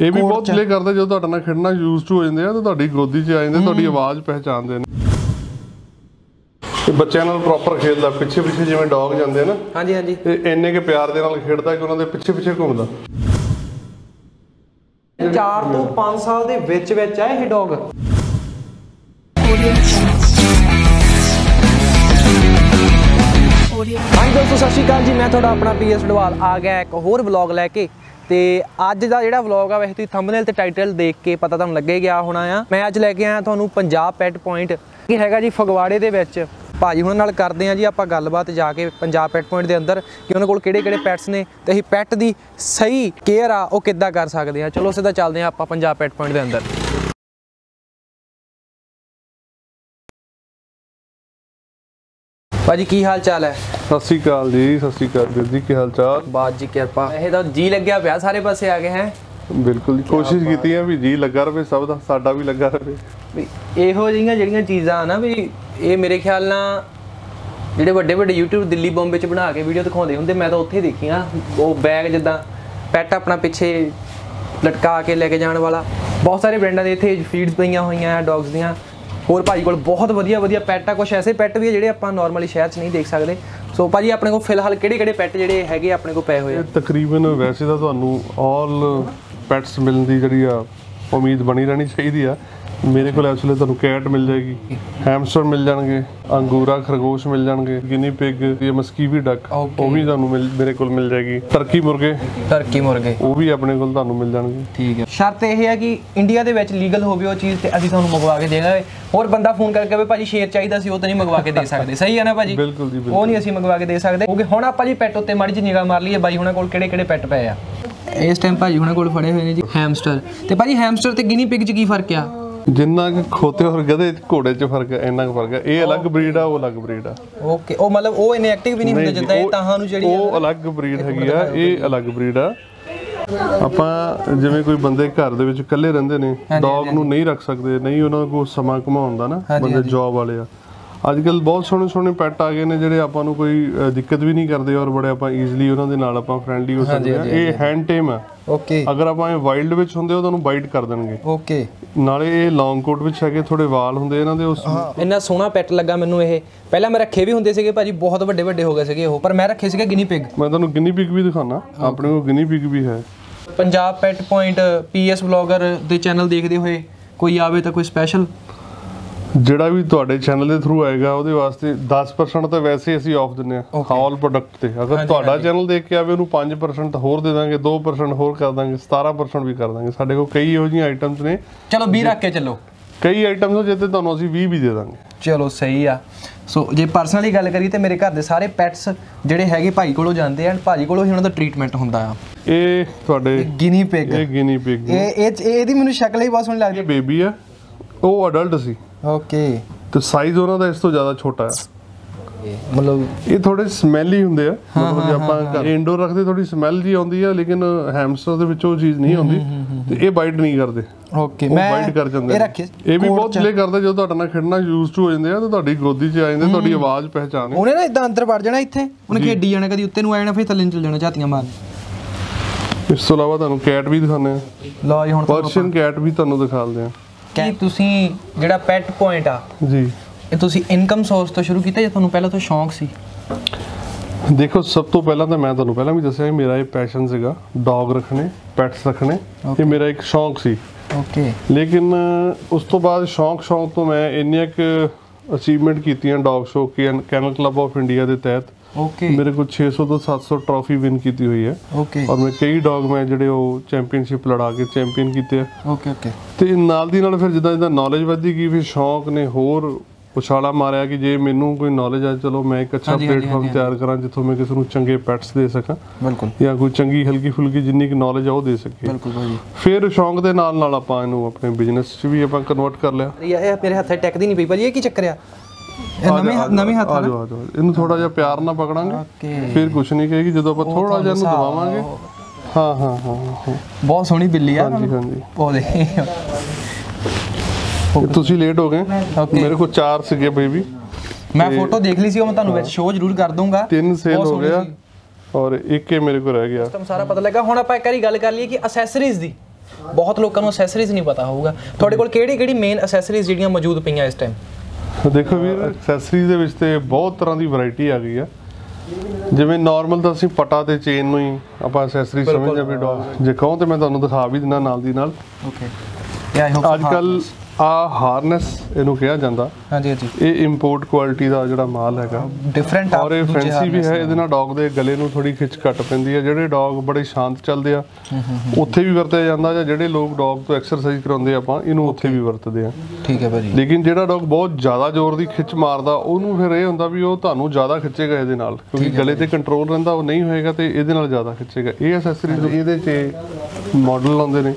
ਇਹ ਵੀ ਬਹੁਤ ਪਲੇ ਕਰਦੇ ਜਦੋਂ ਤੁਹਾਡੇ ਨਾਲ ਖੇਡਣਾ ਯੂਜ਼ ਟੂ ਹੋ ਜਾਂਦੇ ਆ ਤਾਂ ਤੁਹਾਡੀ ਗੋਦੀ 'ਚ ਆ ਜਾਂਦੇ ਤੁਹਾਡੀ ਆਵਾਜ਼ ਪਹਿਚਾਣਦੇ ਨੇ। ਬੱਚਿਆਂ ਨਾਲ ਪ੍ਰੋਪਰ ਖੇਡਦਾ ਪਿੱਛੇ ਪਿੱਛੇ ਜਿਵੇਂ ਡੌਗ ਜਾਂਦੇ ਨਾ। ਹਾਂਜੀ ਹਾਂਜੀ। ਇਹ ਇੰਨੇ ਕੇ ਪਿਆਰ ਦੇ ਨਾਲ ਖੇਡਦਾ ਕਿ ਉਹਨਾਂ ਦੇ ਪਿੱਛੇ ਪਿੱਛੇ ਘੁੰਮਦਾ 4 ਤੋਂ 5 ਸਾਲ ਦੇ ਵਿੱਚ ਵਿੱਚ ਆ ਇਹ ਡੌਗ ਹਾਂਜੀ ਦੋਸਤੋ ਸਤਿ ਸ਼੍ਰੀ ਅਕਾਲ ਜੀ। ਮੈਂ ਤੁਹਾਡਾ ਆਪਣਾ ਪੀਐਸ ਡਵਾਲ ਆ ਗਿਆ ਇੱਕ ਹੋਰ ਵਲੌਗ ਲੈ ਕੇ। ਤੇ ਅੱਜ ਦਾ ਜਿਹੜਾ ਵਲੌਗ ਆ, ਵੈਸੇ ਤੁਸੀਂ ਥੰਬਨੇਲ ਤੇ ਟਾਈਟਲ ਦੇਖ ਕੇ ਪਤਾ ਤੁਹਾਨੂੰ ਲੱਗੇ ਗਿਆ ਹੋਣਾ ਆ। ਮੈਂ ਅੱਜ ਲੈ ਕੇ ਆਇਆ ਤੁਹਾਨੂੰ ਪੰਜਾਬ ਪੈਟ ਪੁਆਇੰਟ ਕੀ ਹੈਗਾ ਜੀ ਫਗਵਾੜੇ ਦੇ ਵਿੱਚ। ਭਾਜੀ ਉਹਨਾਂ ਨਾਲ ਕਰਦੇ ਆ ਜੀ ਆਪਾਂ ਗੱਲਬਾਤ ਜਾ ਕੇ ਪੰਜਾਬ ਪੈਟ ਪੁਆਇੰਟ ਦੇ ਅੰਦਰ, ਕਿ ਉਹਨਾਂ ਕੋਲ ਕਿਹੜੇ ਕਿਹੜੇ ਪੈਟਸ ਨੇ ਤੇ ਅਸੀਂ ਪੈਟ ਦੀ ਸਹੀ ਕੇਅਰ ਆ, ਉਹ ਕਿੱਦਾਂ ਕਰ ਸਕਦੇ ਆ। ਚਲੋ ਸਿੱਧਾ ਚੱਲਦੇ ਆ ਆਪਾਂ ਪੰਜਾਬ ਪੈਟ ਪੁਆਇੰਟ ਦੇ ਅੰਦਰ। ਭਾਜੀ ਕੀ ਹਾਲ ਚਾਲ ਹੈ? ਸਤਿ ਸ਼੍ਰੀ ਅਕਾਲ ਜੀ ਸਤਿ ਸ਼੍ਰੀ ਅਕਾਲ ਵੀਰ ਜੀ ਕੀ ਹਾਲ ਚਾਲ? ਬਾਤ ਜੀ ਕਿਰਪਾ। ਇਹ ਤਾਂ ਜੀ ਲੱਗਿਆ ਪਿਆ ਸਾਰੇ ਪਾਸੇ ਆ ਗਏ ਹੈ? ਬਿਲਕੁਲ ਜੀ ਕੋਸ਼ਿਸ਼ ਕੀਤੀ ਹੈ ਵੀ ਜੀ ਲੱਗਾ ਰਵੇ ਸਭ ਦਾ ਸਾਡਾ ਵੀ ਲੱਗਾ ਰਵੇ। ਵੀ ਇਹੋ ਜਿਹੀਆਂ ਜਿਹੜੀਆਂ ਚੀਜ਼ਾਂ ਆ ਨਾ ਵੀ ਇਹ ਮੇਰੇ ਖਿਆਲ ਨਾਲ ਜਿਹੜੇ ਵੱਡੇ ਵੱਡੇ YouTube ਦਿੱਲੀ ਬੰਬੇ ਚ ਬਣਾ ਕੇ ਵੀਡੀਓ ਦਿਖਾਉਂਦੇ ਹੁੰਦੇ ਮੈਂ ਤਾਂ ਉੱਥੇ ਦੇਖੀਆਂ ਉਹ ਬੈਗ ਜਿੱਦਾਂ ਪੈਟ ਆਪਣਾ ਪਿੱਛੇ ਲਟਕਾ ਕੇ ਲੈ ਕੇ ਜਾਣ ਵਾਲਾ। ਬਹੁਤ ਸਾਰੇ ਬ੍ਰਾਂਡਾਂ ਦੇ ਇੱਥੇ ਫੀਡਸ ਪਈਆਂ ਹੋਈਆਂ ਆ ਡੌਗਸ ਦੀਆਂ। ਹੋਰ ਭਾਜੀ ਕੋਲ ਬਹੁਤ ਵਧੀਆ ਵਧੀਆ ਪੈਟ ਆ ਕੁਝ ਐਸੇ ਪੈਟ ਵੀ ਆ ਜਿਹੜੇ ਆਪਾਂ ਨਾਰਮਲੀ ਸ਼ਹਿਰ 'ਚ ਨਹੀਂ ਦੇਖ ਸਕਦੇ। ਸੋ ਭਾਜੀ ਆਪਣੇ ਕੋਲ ਫਿਲਹਾਲ ਕਿਹੜੇ ਕਿਹੜੇ ਪੈਟ ਜਿਹੜੇ ਹੈਗੇ ਆਪਣੇ ਕੋਲ ਪਏ ਹੋਏ ਆ? ਤਕਰੀਬਨ ਵੈਸੇ ਤਾਂ ਤੁਹਾਨੂੰ ਆਲ ਪੈਟਸ ਮਿਲਣ ਦੀ ਜਿਹੜੀ ਆ ਉਮੀਦ ਬਣੀ ਰਹਿਣੀ ਚਾਹੀਦੀ ਆ। ਮੇਰੇ ਕੋਲ ਐਕਚੁਅਲੀ ਤੁਹਾਨੂੰ ਕੈਟ ਮਿਲ ਜਾਏਗੀ ਹੈਮਸਟਰ ਮਿਲ ਜਾਣਗੇ ਅੰਗੂਰਾ ਖਰਗੋਸ਼ ਮਿਲ ਜਾਣਗੇ ਗਿਨੀ ਪਿਗ ਇਹ ਮਸਕੀਵੀ ਡਕ. ਉਹ ਵੀ ਤੁਹਾਨੂੰ ਮੇਰੇ ਕੋਲ ਮਿਲ ਜਾਏਗੀ। ਟਰਕੀ ਮੁਰਗੇ ਟਰਕੀ ਮੁਰਗੇ। ਉਹ ਵੀ ਆਪਣੇ ਕੋਲ ਤੁਹਾਨੂੰ ਮਿਲ ਜਾਣਗੇ। ਠੀਕ ਹੈ। ਸ਼ਰਤ ਇਹ ਹੈ ਕਿ ਇੰਡੀਆ ਦੇ ਵਿੱਚ ਲੀਗਲ ਹੋਵੇ ਉਹ ਚੀਜ਼ ਤੇ ਅਸੀਂ ਤੁਹਾਨੂੰ ਮੰਗਵਾ ਕੇ ਦੇਵਾਂਗੇ ਹੋਰ ਬੰਦਾ ਫੋਨ ਕਰਕੇ ਕਹੇ ਭਾਜੀ ਸ਼ੇਰ ਚਾਹੀਦਾ ਸੀ ਉਹ ਤਾਂ ਨਹੀਂ ਮੰਗਵਾ ਕੇ ਦੇ ਸਕਦੇ। ਸਹੀ ਹੈ ਨਾ ਭਾਜੀ? ਬਿਲਕੁਲ ਜੀ। ਉਹ ਨਹੀਂ ਅਸੀਂ ਮੰਗਵਾ ਕੇ ਦੇ ਸਕਦੇ। ਕਿਉਂਕਿ ਹੁਣ ਆਪਾਂ ਜੀ ਪੈਟ ਉੱਤੇ ਮਾੜੀ ਜਿਹੀ ਨਿਗਾਹ ਮਾਰ ਲਈਏ ਬਾਈ ਹੁਣਾਂ ਕੋਲ ਕਿਹੜੇ ਕਿਹੜੇ ਪੈਟ ਪਏ ਆ? ਇਸ ਟਾਈਮ ਭਾਜੀ ਹੁਣਾਂ ਕੋਲ ਫੜੇ ਹੋਏ ਨੇ ਜੀ ਹੈਮਸਟਰ ਤੇ ਭਾਜੀ ਹੈਮਸਟਰ ਤੇ ਗਿਨੀ ਪਿਗ 'ਚ ਕੀ ਫ਼ਰਕ ਆ? ਜਿੰਨਾ ਕਿ ਖੋਤੇ ਔਰ ਗਧੇ ਘੋੜੇ 'ਚ ਫ਼ਰਕ ਹੈ ਇੰਨਾ ਕੁ ਫ਼ਰਕ ਹੈ। ਇਹ ਅਲੱਗ ਬਰੀਡ ਆ ਉਹ ਅਲੱਗ ਬਰੀਡ ਆ। ਓਕੇ ਉਹ ਮਤਲਬ ਉਹ ਇਨੇ ਐਕਟਿਵ ਵੀ ਨਹੀਂ ਹੁੰਦੇ ਜਿੱਦਾਂ ਇਹ ਤਾਹਾਂ ਨੂੰ ਜਿਹੜੀ ਉਹ ਅਲੱਗ ਬਰੀਡ ਹੈਗੀ ਆ ਇਹ ਅਲੱਗ ਬਰੀਡ ਆ। ਆਪਾਂ ਜਿਵੇਂ ਕੋਈ ਬੰਦੇ ਘਰ ਦੇ ਵਿੱਚ ਇਕੱਲੇ ਰਹਿੰਦੇ ਨੇ ਡੌਗ ਨੂੰ ਨਹੀਂ ਰੱਖ ਸਕਦੇ ਨਹੀਂ ਉਹਨਾਂ ਕੋਲ ਸਮਾਂ ਘਮਾਉਣ ਦਾ ਨਾ ਬੰਦੇ ਜੌਬ ਵਾਲੇ ਆ। ਅੱਜ ਕੱਲ ਬਹੁਤ ਸੋਹਣੇ ਸੋਹਣੇ ਪੈਟ ਆ ਗਏ ਨੇ ਜਿਹੜੇ ਆਪਾਂ ਨੂੰ ਕੋਈ ਦਿੱਕਤ ਵੀ ਨਹੀਂ ਕਰਦੇ ਔਰ ਬੜੇ ਆਪਾਂ ਈਜ਼ੀਲੀ ਉਹਨਾਂ ਦੇ ਨਾਲ ਆਪਾਂ ਫ੍ਰੈਂਡਲੀ ਹੋ ਸਕਦੇ ਆ ਇਹ ਹੈਂਡ ਟੇਮ ਆ। ਓਕੇ ਅਗਰ ਆਪਾਂ ਇਹ ਵਾਈਲਡ ਵਿੱਚ ਹੁੰਦੇ ਉਹ ਤੁਹਾਨੂੰ ਬਾਈਟ ਕਰ ਦੇਣਗੇ। ਓਕੇ ਨਾਲੇ ਇਹ ਲੌਂਗ ਕੋਟ ਵਿੱਚ ਹੈਗੇ ਥੋੜੇ ਵਾਲ ਹੁੰਦੇ ਇਹਨਾਂ ਦੇ ਉਸ ਇੰਨਾ ਸੋਹਣਾ ਪੈਟ ਲੱਗਾ ਮੈਨੂੰ ਇਹ। ਪਹਿਲਾਂ ਮੈਂ ਰੱਖੇ ਵੀ ਹੁੰਦੇ ਸੀਗੇ ਭਾਜੀ ਬਹੁਤ ਵੱਡੇ ਵੱਡੇ ਹੋ ਗਏ ਸੀਗੇ ਉਹ ਪਰ ਮੈਂ ਰੱਖੇ ਸੀਗੇ ਗਿਨੀ ਪਿਗ ਮੈਂ ਤੁਹਾਨੂੰ ਗਿਨੀ ਪਿਗ ਵੀ ਦਿਖਾਣਾ ਆਪਣੇ ਕੋਲ ਗਿਨੀ ਪਿਗ ਵੀ ਹੈ। Punjab pet point PS blogger ਦੇ ਚੈਨਲ ਦੇਖਦੇ ਹੋਏ ਕੋਈ ਆਵੇ ਤਾਂ ਕੋਈ ਸਪੈਸ਼ਲ ਜਿਹੜਾ ਵੀ ਤੁਹਾਡੇ ਚੈਨਲ ਦੇ ਥਰੂ ਆਏਗਾ ਉਹਦੇ ਵਾਸਤੇ 10% ਤਾਂ ਵੈਸੇ ਅਸੀਂ ਆਫ ਦਿੰਨੇ ਆ ਆਲ ਪ੍ਰੋਡਕਟ ਤੇ। ਅਗਰ ਤੁਹਾਡਾ ਚੈਨਲ ਦੇਖ ਕੇ ਆਵੇ ਉਹਨੂੰ 5% ਹੋਰ ਦੇ ਦਾਂਗੇ 2% ਹੋਰ ਕਰ ਦਾਂਗੇ 17% ਵੀ ਕਰ ਦਾਂਗੇ। ਸਾਡੇ ਕੋਲ ਕਈ ਇਹੋ ਜਿਹੀਆਂ ਆਈਟਮਸ ਨੇ ਚਲੋ 20 ਰੱਖ ਕੇ ਚੱਲੋ। ਕਈ ਆਈਟਮਸ ਨੇ ਜਿੱਤੇ ਤੁਹਾਨੂੰ ਅਸੀਂ 20 ਵੀ ਦੇ ਦਾਂਗੇ। ਚਲੋ ਸਹੀ ਆ। ਸੋ ਜੇ ਪਰਸਨਲੀ ਗੱਲ ਕਰੀਏ ਤੇ ਮੇਰੇ ਘਰ ਦੇ ਸਾਰੇ ਪੈਟਸ ਜਿਹੜੇ ਹੈਗੇ ਭਾਈ ਕੋਲੋਂ ਜਾਂਦੇ ਆ ਭਾਜੀ ਕੋਲੋਂ ਹੀ ਉਹਨਾਂ ਦਾ ਟ੍ਰੀਟਮੈਂਟ ਹੁੰਦਾ ਆ। ਇਹ ਤੁਹਾਡੇ ਗਿਨੀ ਪਿਗ ਇਹ ਗਿਨੀ ਪਿਗ ਇਹ ਇਹ ਇਹਦੀ ਮੈਨੂੰ ਸ਼ਕਲ ਹੀ ਬਹੁਤ ਸੋਹਣੀ ਲੱਗਦੀ। ਇਹ ਬੇਬੀ ਆ। ਉਹ ਅਡਲਟ ਸੀ। ਓਕੇ ਤੇ ਸਾਈਜ਼ ਉਹਨਾਂ ਦਾ ਇਸ ਤੋਂ ਜ਼ਿਆਦਾ ਛੋਟਾ ਹੈ। ਮਤਲਬ ਇਹ ਥੋੜੇ ਸਮੈਲੀ ਹੁੰਦੇ ਆ। ਮਤਲਬ ਜੇ ਆਪਾਂ ਇੰਡੋਰ ਰੱਖਦੇ ਥੋੜੀ ਸਮੈਲ ਜੀ ਆਉਂਦੀ ਆ ਲੇਕਿਨ ਹੈਮਸਟਰ ਦੇ ਵਿੱਚ ਉਹ ਚੀਜ਼ ਨਹੀਂ ਆਉਂਦੀ। ਤੇ ਇਹ ਬਾਈਟ ਨਹੀਂ ਕਰਦੇ। ਓਕੇ ਮੈਂ ਬਾਈਟ ਕਰ ਜਾਂਦੇ ਇਹ। ਰੱਖੇ ਇਹ ਵੀ ਬਹੁਤ ਪਲੇ ਕਰਦੇ ਜਦੋਂ ਤੁਹਾਡੇ ਨਾਲ ਖੇਡਣਾ ਯੂਜ਼ ਟੂ ਹੋ ਜਾਂਦੇ ਆ ਤਾਂ ਤੁਹਾਡੀ ਗੋਦੀ 'ਚ ਆ ਜਾਂਦੇ ਤੁਹਾਡੀ ਆਵਾਜ਼ ਪਹਿਚਾਣੇ। ਉਹਨੇ ਨਾ ਇਦਾਂ ਅੰਦਰ ਵੜ ਜਾਣਾ ਇੱਥੇ। ਉਹਨੇ ਖੇਡੀ ਜਾਣਾ ਕਦੀ ਉੱਤੇ ਨੂੰ ਆ ਜਾਣਾ ਫਿਰ ਥੱਲੇ ਨੂੰ ਚਲ ਜਾਣਾ ਝਾਤੀਆਂ ਮਾਰ ਇਸ ਤੋਂ ਇਲਾਵਾ ਤੁਹਾਨੂੰ ਕੈਟ ਵੀ ਦਿਖਾਉਂਦੇ ਆ। ਲਓ ਜੀ ਹੁਣ ਪਰਸ਼ੀਅਨ ਕੈਟ ਵੀ ਤੁਹਾਨੂੰ ਦਿਖਾਉਂਦੇ ਆ। ਕਿ ਤੁਸੀਂ ਜਿਹੜਾ ਪੈਟ ਪੁਆਇੰਟ ਆ ਜੀ। ਇਹ ਤੁਸੀਂ ਇਨਕਮ ਸੋਰਸ ਤੋਂ ਸ਼ੁਰੂ ਕੀਤਾ ਜਾਂ ਤੁਹਾਨੂੰ ਪਹਿਲਾਂ ਤੋਂ ਸ਼ੌਂਕ ਸੀ? ਦੇਖੋ ਸਭ ਤੋਂ ਪਹਿਲਾਂ ਤਾਂ ਮੈਂ ਤੁਹਾਨੂੰ ਪਹਿਲਾਂ ਵੀ ਦੱਸਿਆ ਮੇਰਾ ਇਹ ਪੈਸ਼ਨ ਸੀਗਾ ਡੌਗ ਰੱਖਣੇ ਪੈਟਸ ਰੱਖਣੇ ਇਹ ਮੇਰਾ ਇੱਕ ਸ਼ੌਂਕ ਸੀ। ਓਕੇ ਲੇਕਿਨ ਉਸ ਤੋਂ ਬਾਅਦ ਸ਼ੌਂਕ ਸ਼ੌਂਕ ਤੋਂ ਮੈਂ ਇੰਨੀਆਂ ਕੁ ਅਚੀਵਮੈਂਟ ਕੀਤੀਆਂ dog show kennel club of India ਦੇ ਤਹਿਤ ਓਕੇ ਮੇਰੇ ਕੋਲ 600 ਤੋਂ 700 ਟਰਾਫੀ ਵਿਨ ਕੀਤੀ ਹੋਈ ਹੈ। ਓਕੇ ਔਰ ਮੈਂ ਕਈ ਡੌਗ ਮੈਂ ਜਿਹੜੇ ਉਹ ਚੈਂਪੀਅਨਸ਼ਿਪ ਲੜਾ ਕੇ ਚੈਂਪੀਅਨ ਕੀਤੇ ਆ। ਓਕੇ ਓਕੇ ਤੇ ਨਾਲ ਦੀ ਨਾਲ ਫਿਰ ਜਿੱਦਾਂ ਜਿੱਦਾਂ ਨੌਲੇਜ ਵੱਧਦੀ ਗਈ ਫਿਰ ਸ਼ੌਂਕ ਨੇ ਹੋਰ ਉਛਾਲਾ ਮਾਰਿਆ ਕਿ ਜੇ ਮੈਨੂੰ ਕੋਈ ਨੌਲੇਜ ਆ ਚਲੋ ਮੈਂ ਇੱਕ ਅੱਛਾ ਪਲੇਟਫਾਰਮ ਤਿਆਰ ਕਰਾਂ ਜਿੱਥੋਂ ਮੈਂ ਕਿਸੇ ਨੂੰ ਚੰਗੇ ਪੈਟਸ ਦੇ ਸਕਾਂ। ਬਿਲਕੁਲ। ਜਾਂ ਕੋਈ ਚੰਗੀ ਹਲਕੀ ਫੁਲਕੀ ਜਿੰਨੀ ਕੁ ਨੌਲੇਜ ਆ ਉਹ ਦੇ ਸਕੀਏ। ਬਿਲਕੁਲ ਭਾਜੀ। ਫਿਰ ਸ਼ੌਂਕ ਦੇ ਨਾਲ ਨਾਲ ਆਪਾਂ ਇਹਨੂੰ ਆਪਣੇ ਬਿਜ਼ਨਸ 'ਚ ਵੀ ਆਪਾਂ ਕਨਵਰਟ ਕਰ ਲਿਆ। ਇਹ ਮੇਰੇ ਹੱਥੇ ਟੈਕਦੀ ਨਹੀਂ ਪਈ ਭਾਜੀ ਇਹ ਕੀ ਚੱਕਰ ਆ? ਇਹ ਨਵੇਂ ਨਵੇਂ ਹੱਥ ਆ ਜਾਓ ਇਹਨੂੰ ਥੋੜਾ ਜਿਹਾ ਪਿਆਰ ਨਾਲ ਪਕੜਾਂਗੇ। ਫਿਰ ਕੁਛ ਨਹੀਂ ਕਹੇਗੀ ਜਦੋਂ ਆਪਾਂ ਥੋੜਾ ਜਿਹਾ ਇਹਨੂੰ ਦਬਾਵਾਂਗੇ। ਹਾਂ ਹਾਂ ਹਾਂ। ਬਹੁਤ ਸੋਹਣੀ ਬਿੱਲੀ ਆ। ਹਾਂਜੀ ਹਾਂਜੀ। ਉਹ ਦੇ ਤੁਸੀਂ ਲੇਟ ਹੋ ਗਏ. ਮੇਰੇ ਕੋਲ ਚਾਰ ਸੀਗੇ ਬੇਬੀ ਮੈਂ ਫੋਟੋ ਦੇਖ ਲਈ ਸੀ ਉਹ ਮੈਂ ਤੁਹਾਨੂੰ ਵਿੱਚ ਸ਼ੋਅ ਜ਼ਰੂਰ ਕਰ ਦੂੰਗਾ ਤਿੰਨ ਸੇਲ ਹੋ ਗਿਆ। ਔਰ ਇੱਕ ਹੀ ਮੇਰੇ ਕੋਲ ਰਹਿ ਗਿਆ। ਤੁਹਾਨੂੰ ਸਾਰਾ ਪਤਾ ਲੱਗਾ। ਹੁਣ ਆਪਾਂ ਇੱਕ ਵਾਰੀ ਗੱਲ ਕਰ ਲਈਏ ਕਿ ਅਸੈਸਰੀਜ਼ ਦੀ। ਬਹੁਤ ਲੋਕਾਂ ਨੂੰ ਅਸੈਸਰੀਜ਼ ਨਹੀਂ ਪਤਾ ਹੋਊਗਾ। ਤੁਹਾਡੇ ਕੋਲ ਕਿਹੜੀ ਕਿਹੜੀ ਮੇਨ ਅਸੈਸਰੀਜ਼ ਜਿਹੜੀਆਂ ਮੌਜੂਦ ਪਈਆਂ ਇਸ ਟਾਈਮ ਦੇਖੋ ਵੀਰ ਐਕਸੈਸਰੀਜ਼ ਦੇ ਵਿੱਚ ਤੇ ਬਹੁਤ ਤਰ੍ਹਾਂ ਦੀ ਵੈਰਾਈਟੀ ਆ ਗਈ ਆ। ਜਿਵੇਂ ਨਾਰਮਲ ਤਾਂ ਅਸੀਂ ਪਟਾ ਤੇ ਚੇਨ ਨੂੰ ਹੀ ਆਪਾਂ ਐਕਸੈਸਰੀ ਸਮਝਦੇ ਆ ਵੀ ਡੌਗ ਜੇ ਕਹੋ ਤੇ ਮੈਂ ਤੁਹਾਨੂੰ ਦਿਖਾ ਵੀ ਦਿੰਦਾ ਨਾਲ ਦੀ ਨਾਲ। ਓਕੇ ਯਾ ਆਈ ਹੋਪ ਅੱਜ ਕੱਲ ਆ ਹਾਰਨੈਸ ਇਹਨੂੰ ਕਿਹਾ ਜਾਂਦਾ। ਹਾਂਜੀ ਹਾਂਜੀ। ਇਹ ਇੰਪੋਰਟ ਕੁਆਲਿਟੀ ਦਾ ਜਿਹੜਾ ਮਾਲ ਹੈਗਾ। ਡਿਫਰੈਂਟ ਔਰ ਇਹ ਫੈਂਸੀ ਵੀ ਹੈ ਇਹਦੇ ਨਾਲ। ਡੌਗ ਦੇ ਗਲੇ ਨੂੰ ਥੋੜੀ ਖਿੱਚ ਘੱਟ ਪੈਂਦੀ ਹੈ। ਜਿਹੜੇ ਡੌਗ ਬੜੇ ਸ਼ਾਂਤ ਚੱਲਦੇ ਆ ਉੱਥੇ ਵੀ ਵਰਤਿਆ ਜਾਂਦਾ ਜਾਂ ਜਿਹੜੇ ਲੋਕ ਡੌਗ ਤੋਂ ਐਕਸਰਸਾਈਜ਼ ਕਰਾਉਂਦੇ ਆਪਾਂ ਇਹਨੂੰ ਉੱਥੇ ਵੀ ਵਰਤਦੇ ਆ। ਠੀਕ ਹੈ ਭਾਜੀ। ਲੇਕਿਨ ਜਿਹੜਾ ਡੌਗ ਬਹੁਤ ਜ਼ਿਆਦਾ ਜ਼ੋਰ ਦੀ ਖਿੱਚ ਮਾਰਦਾ ਉਹਨੂੰ ਫਿਰ ਇਹ ਹੁੰਦਾ ਵੀ ਉਹ ਤੁਹਾਨੂੰ ਜ਼ਿਆਦਾ ਖਿੱਚੇਗਾ ਇਹਦੇ ਨਾਲ ਕਿਉਂਕਿ ਗਲੇ ਤੇ ਕੰਟਰੋਲ ਰਹਿੰਦਾ ਉਹ ਨਹੀਂ ਹੋਏਗਾ ਤੇ ਇਹਦੇ ਨਾਲ ਜ਼ਿਆਦਾ ਖਿੱਚੇਗਾ। ਇਹ ਐਕਸੈਸਰੀਜ਼ ਇਹਦੇ 'ਚ ਮਾਡਲ ਆਉਂਦੇ ਨੇ।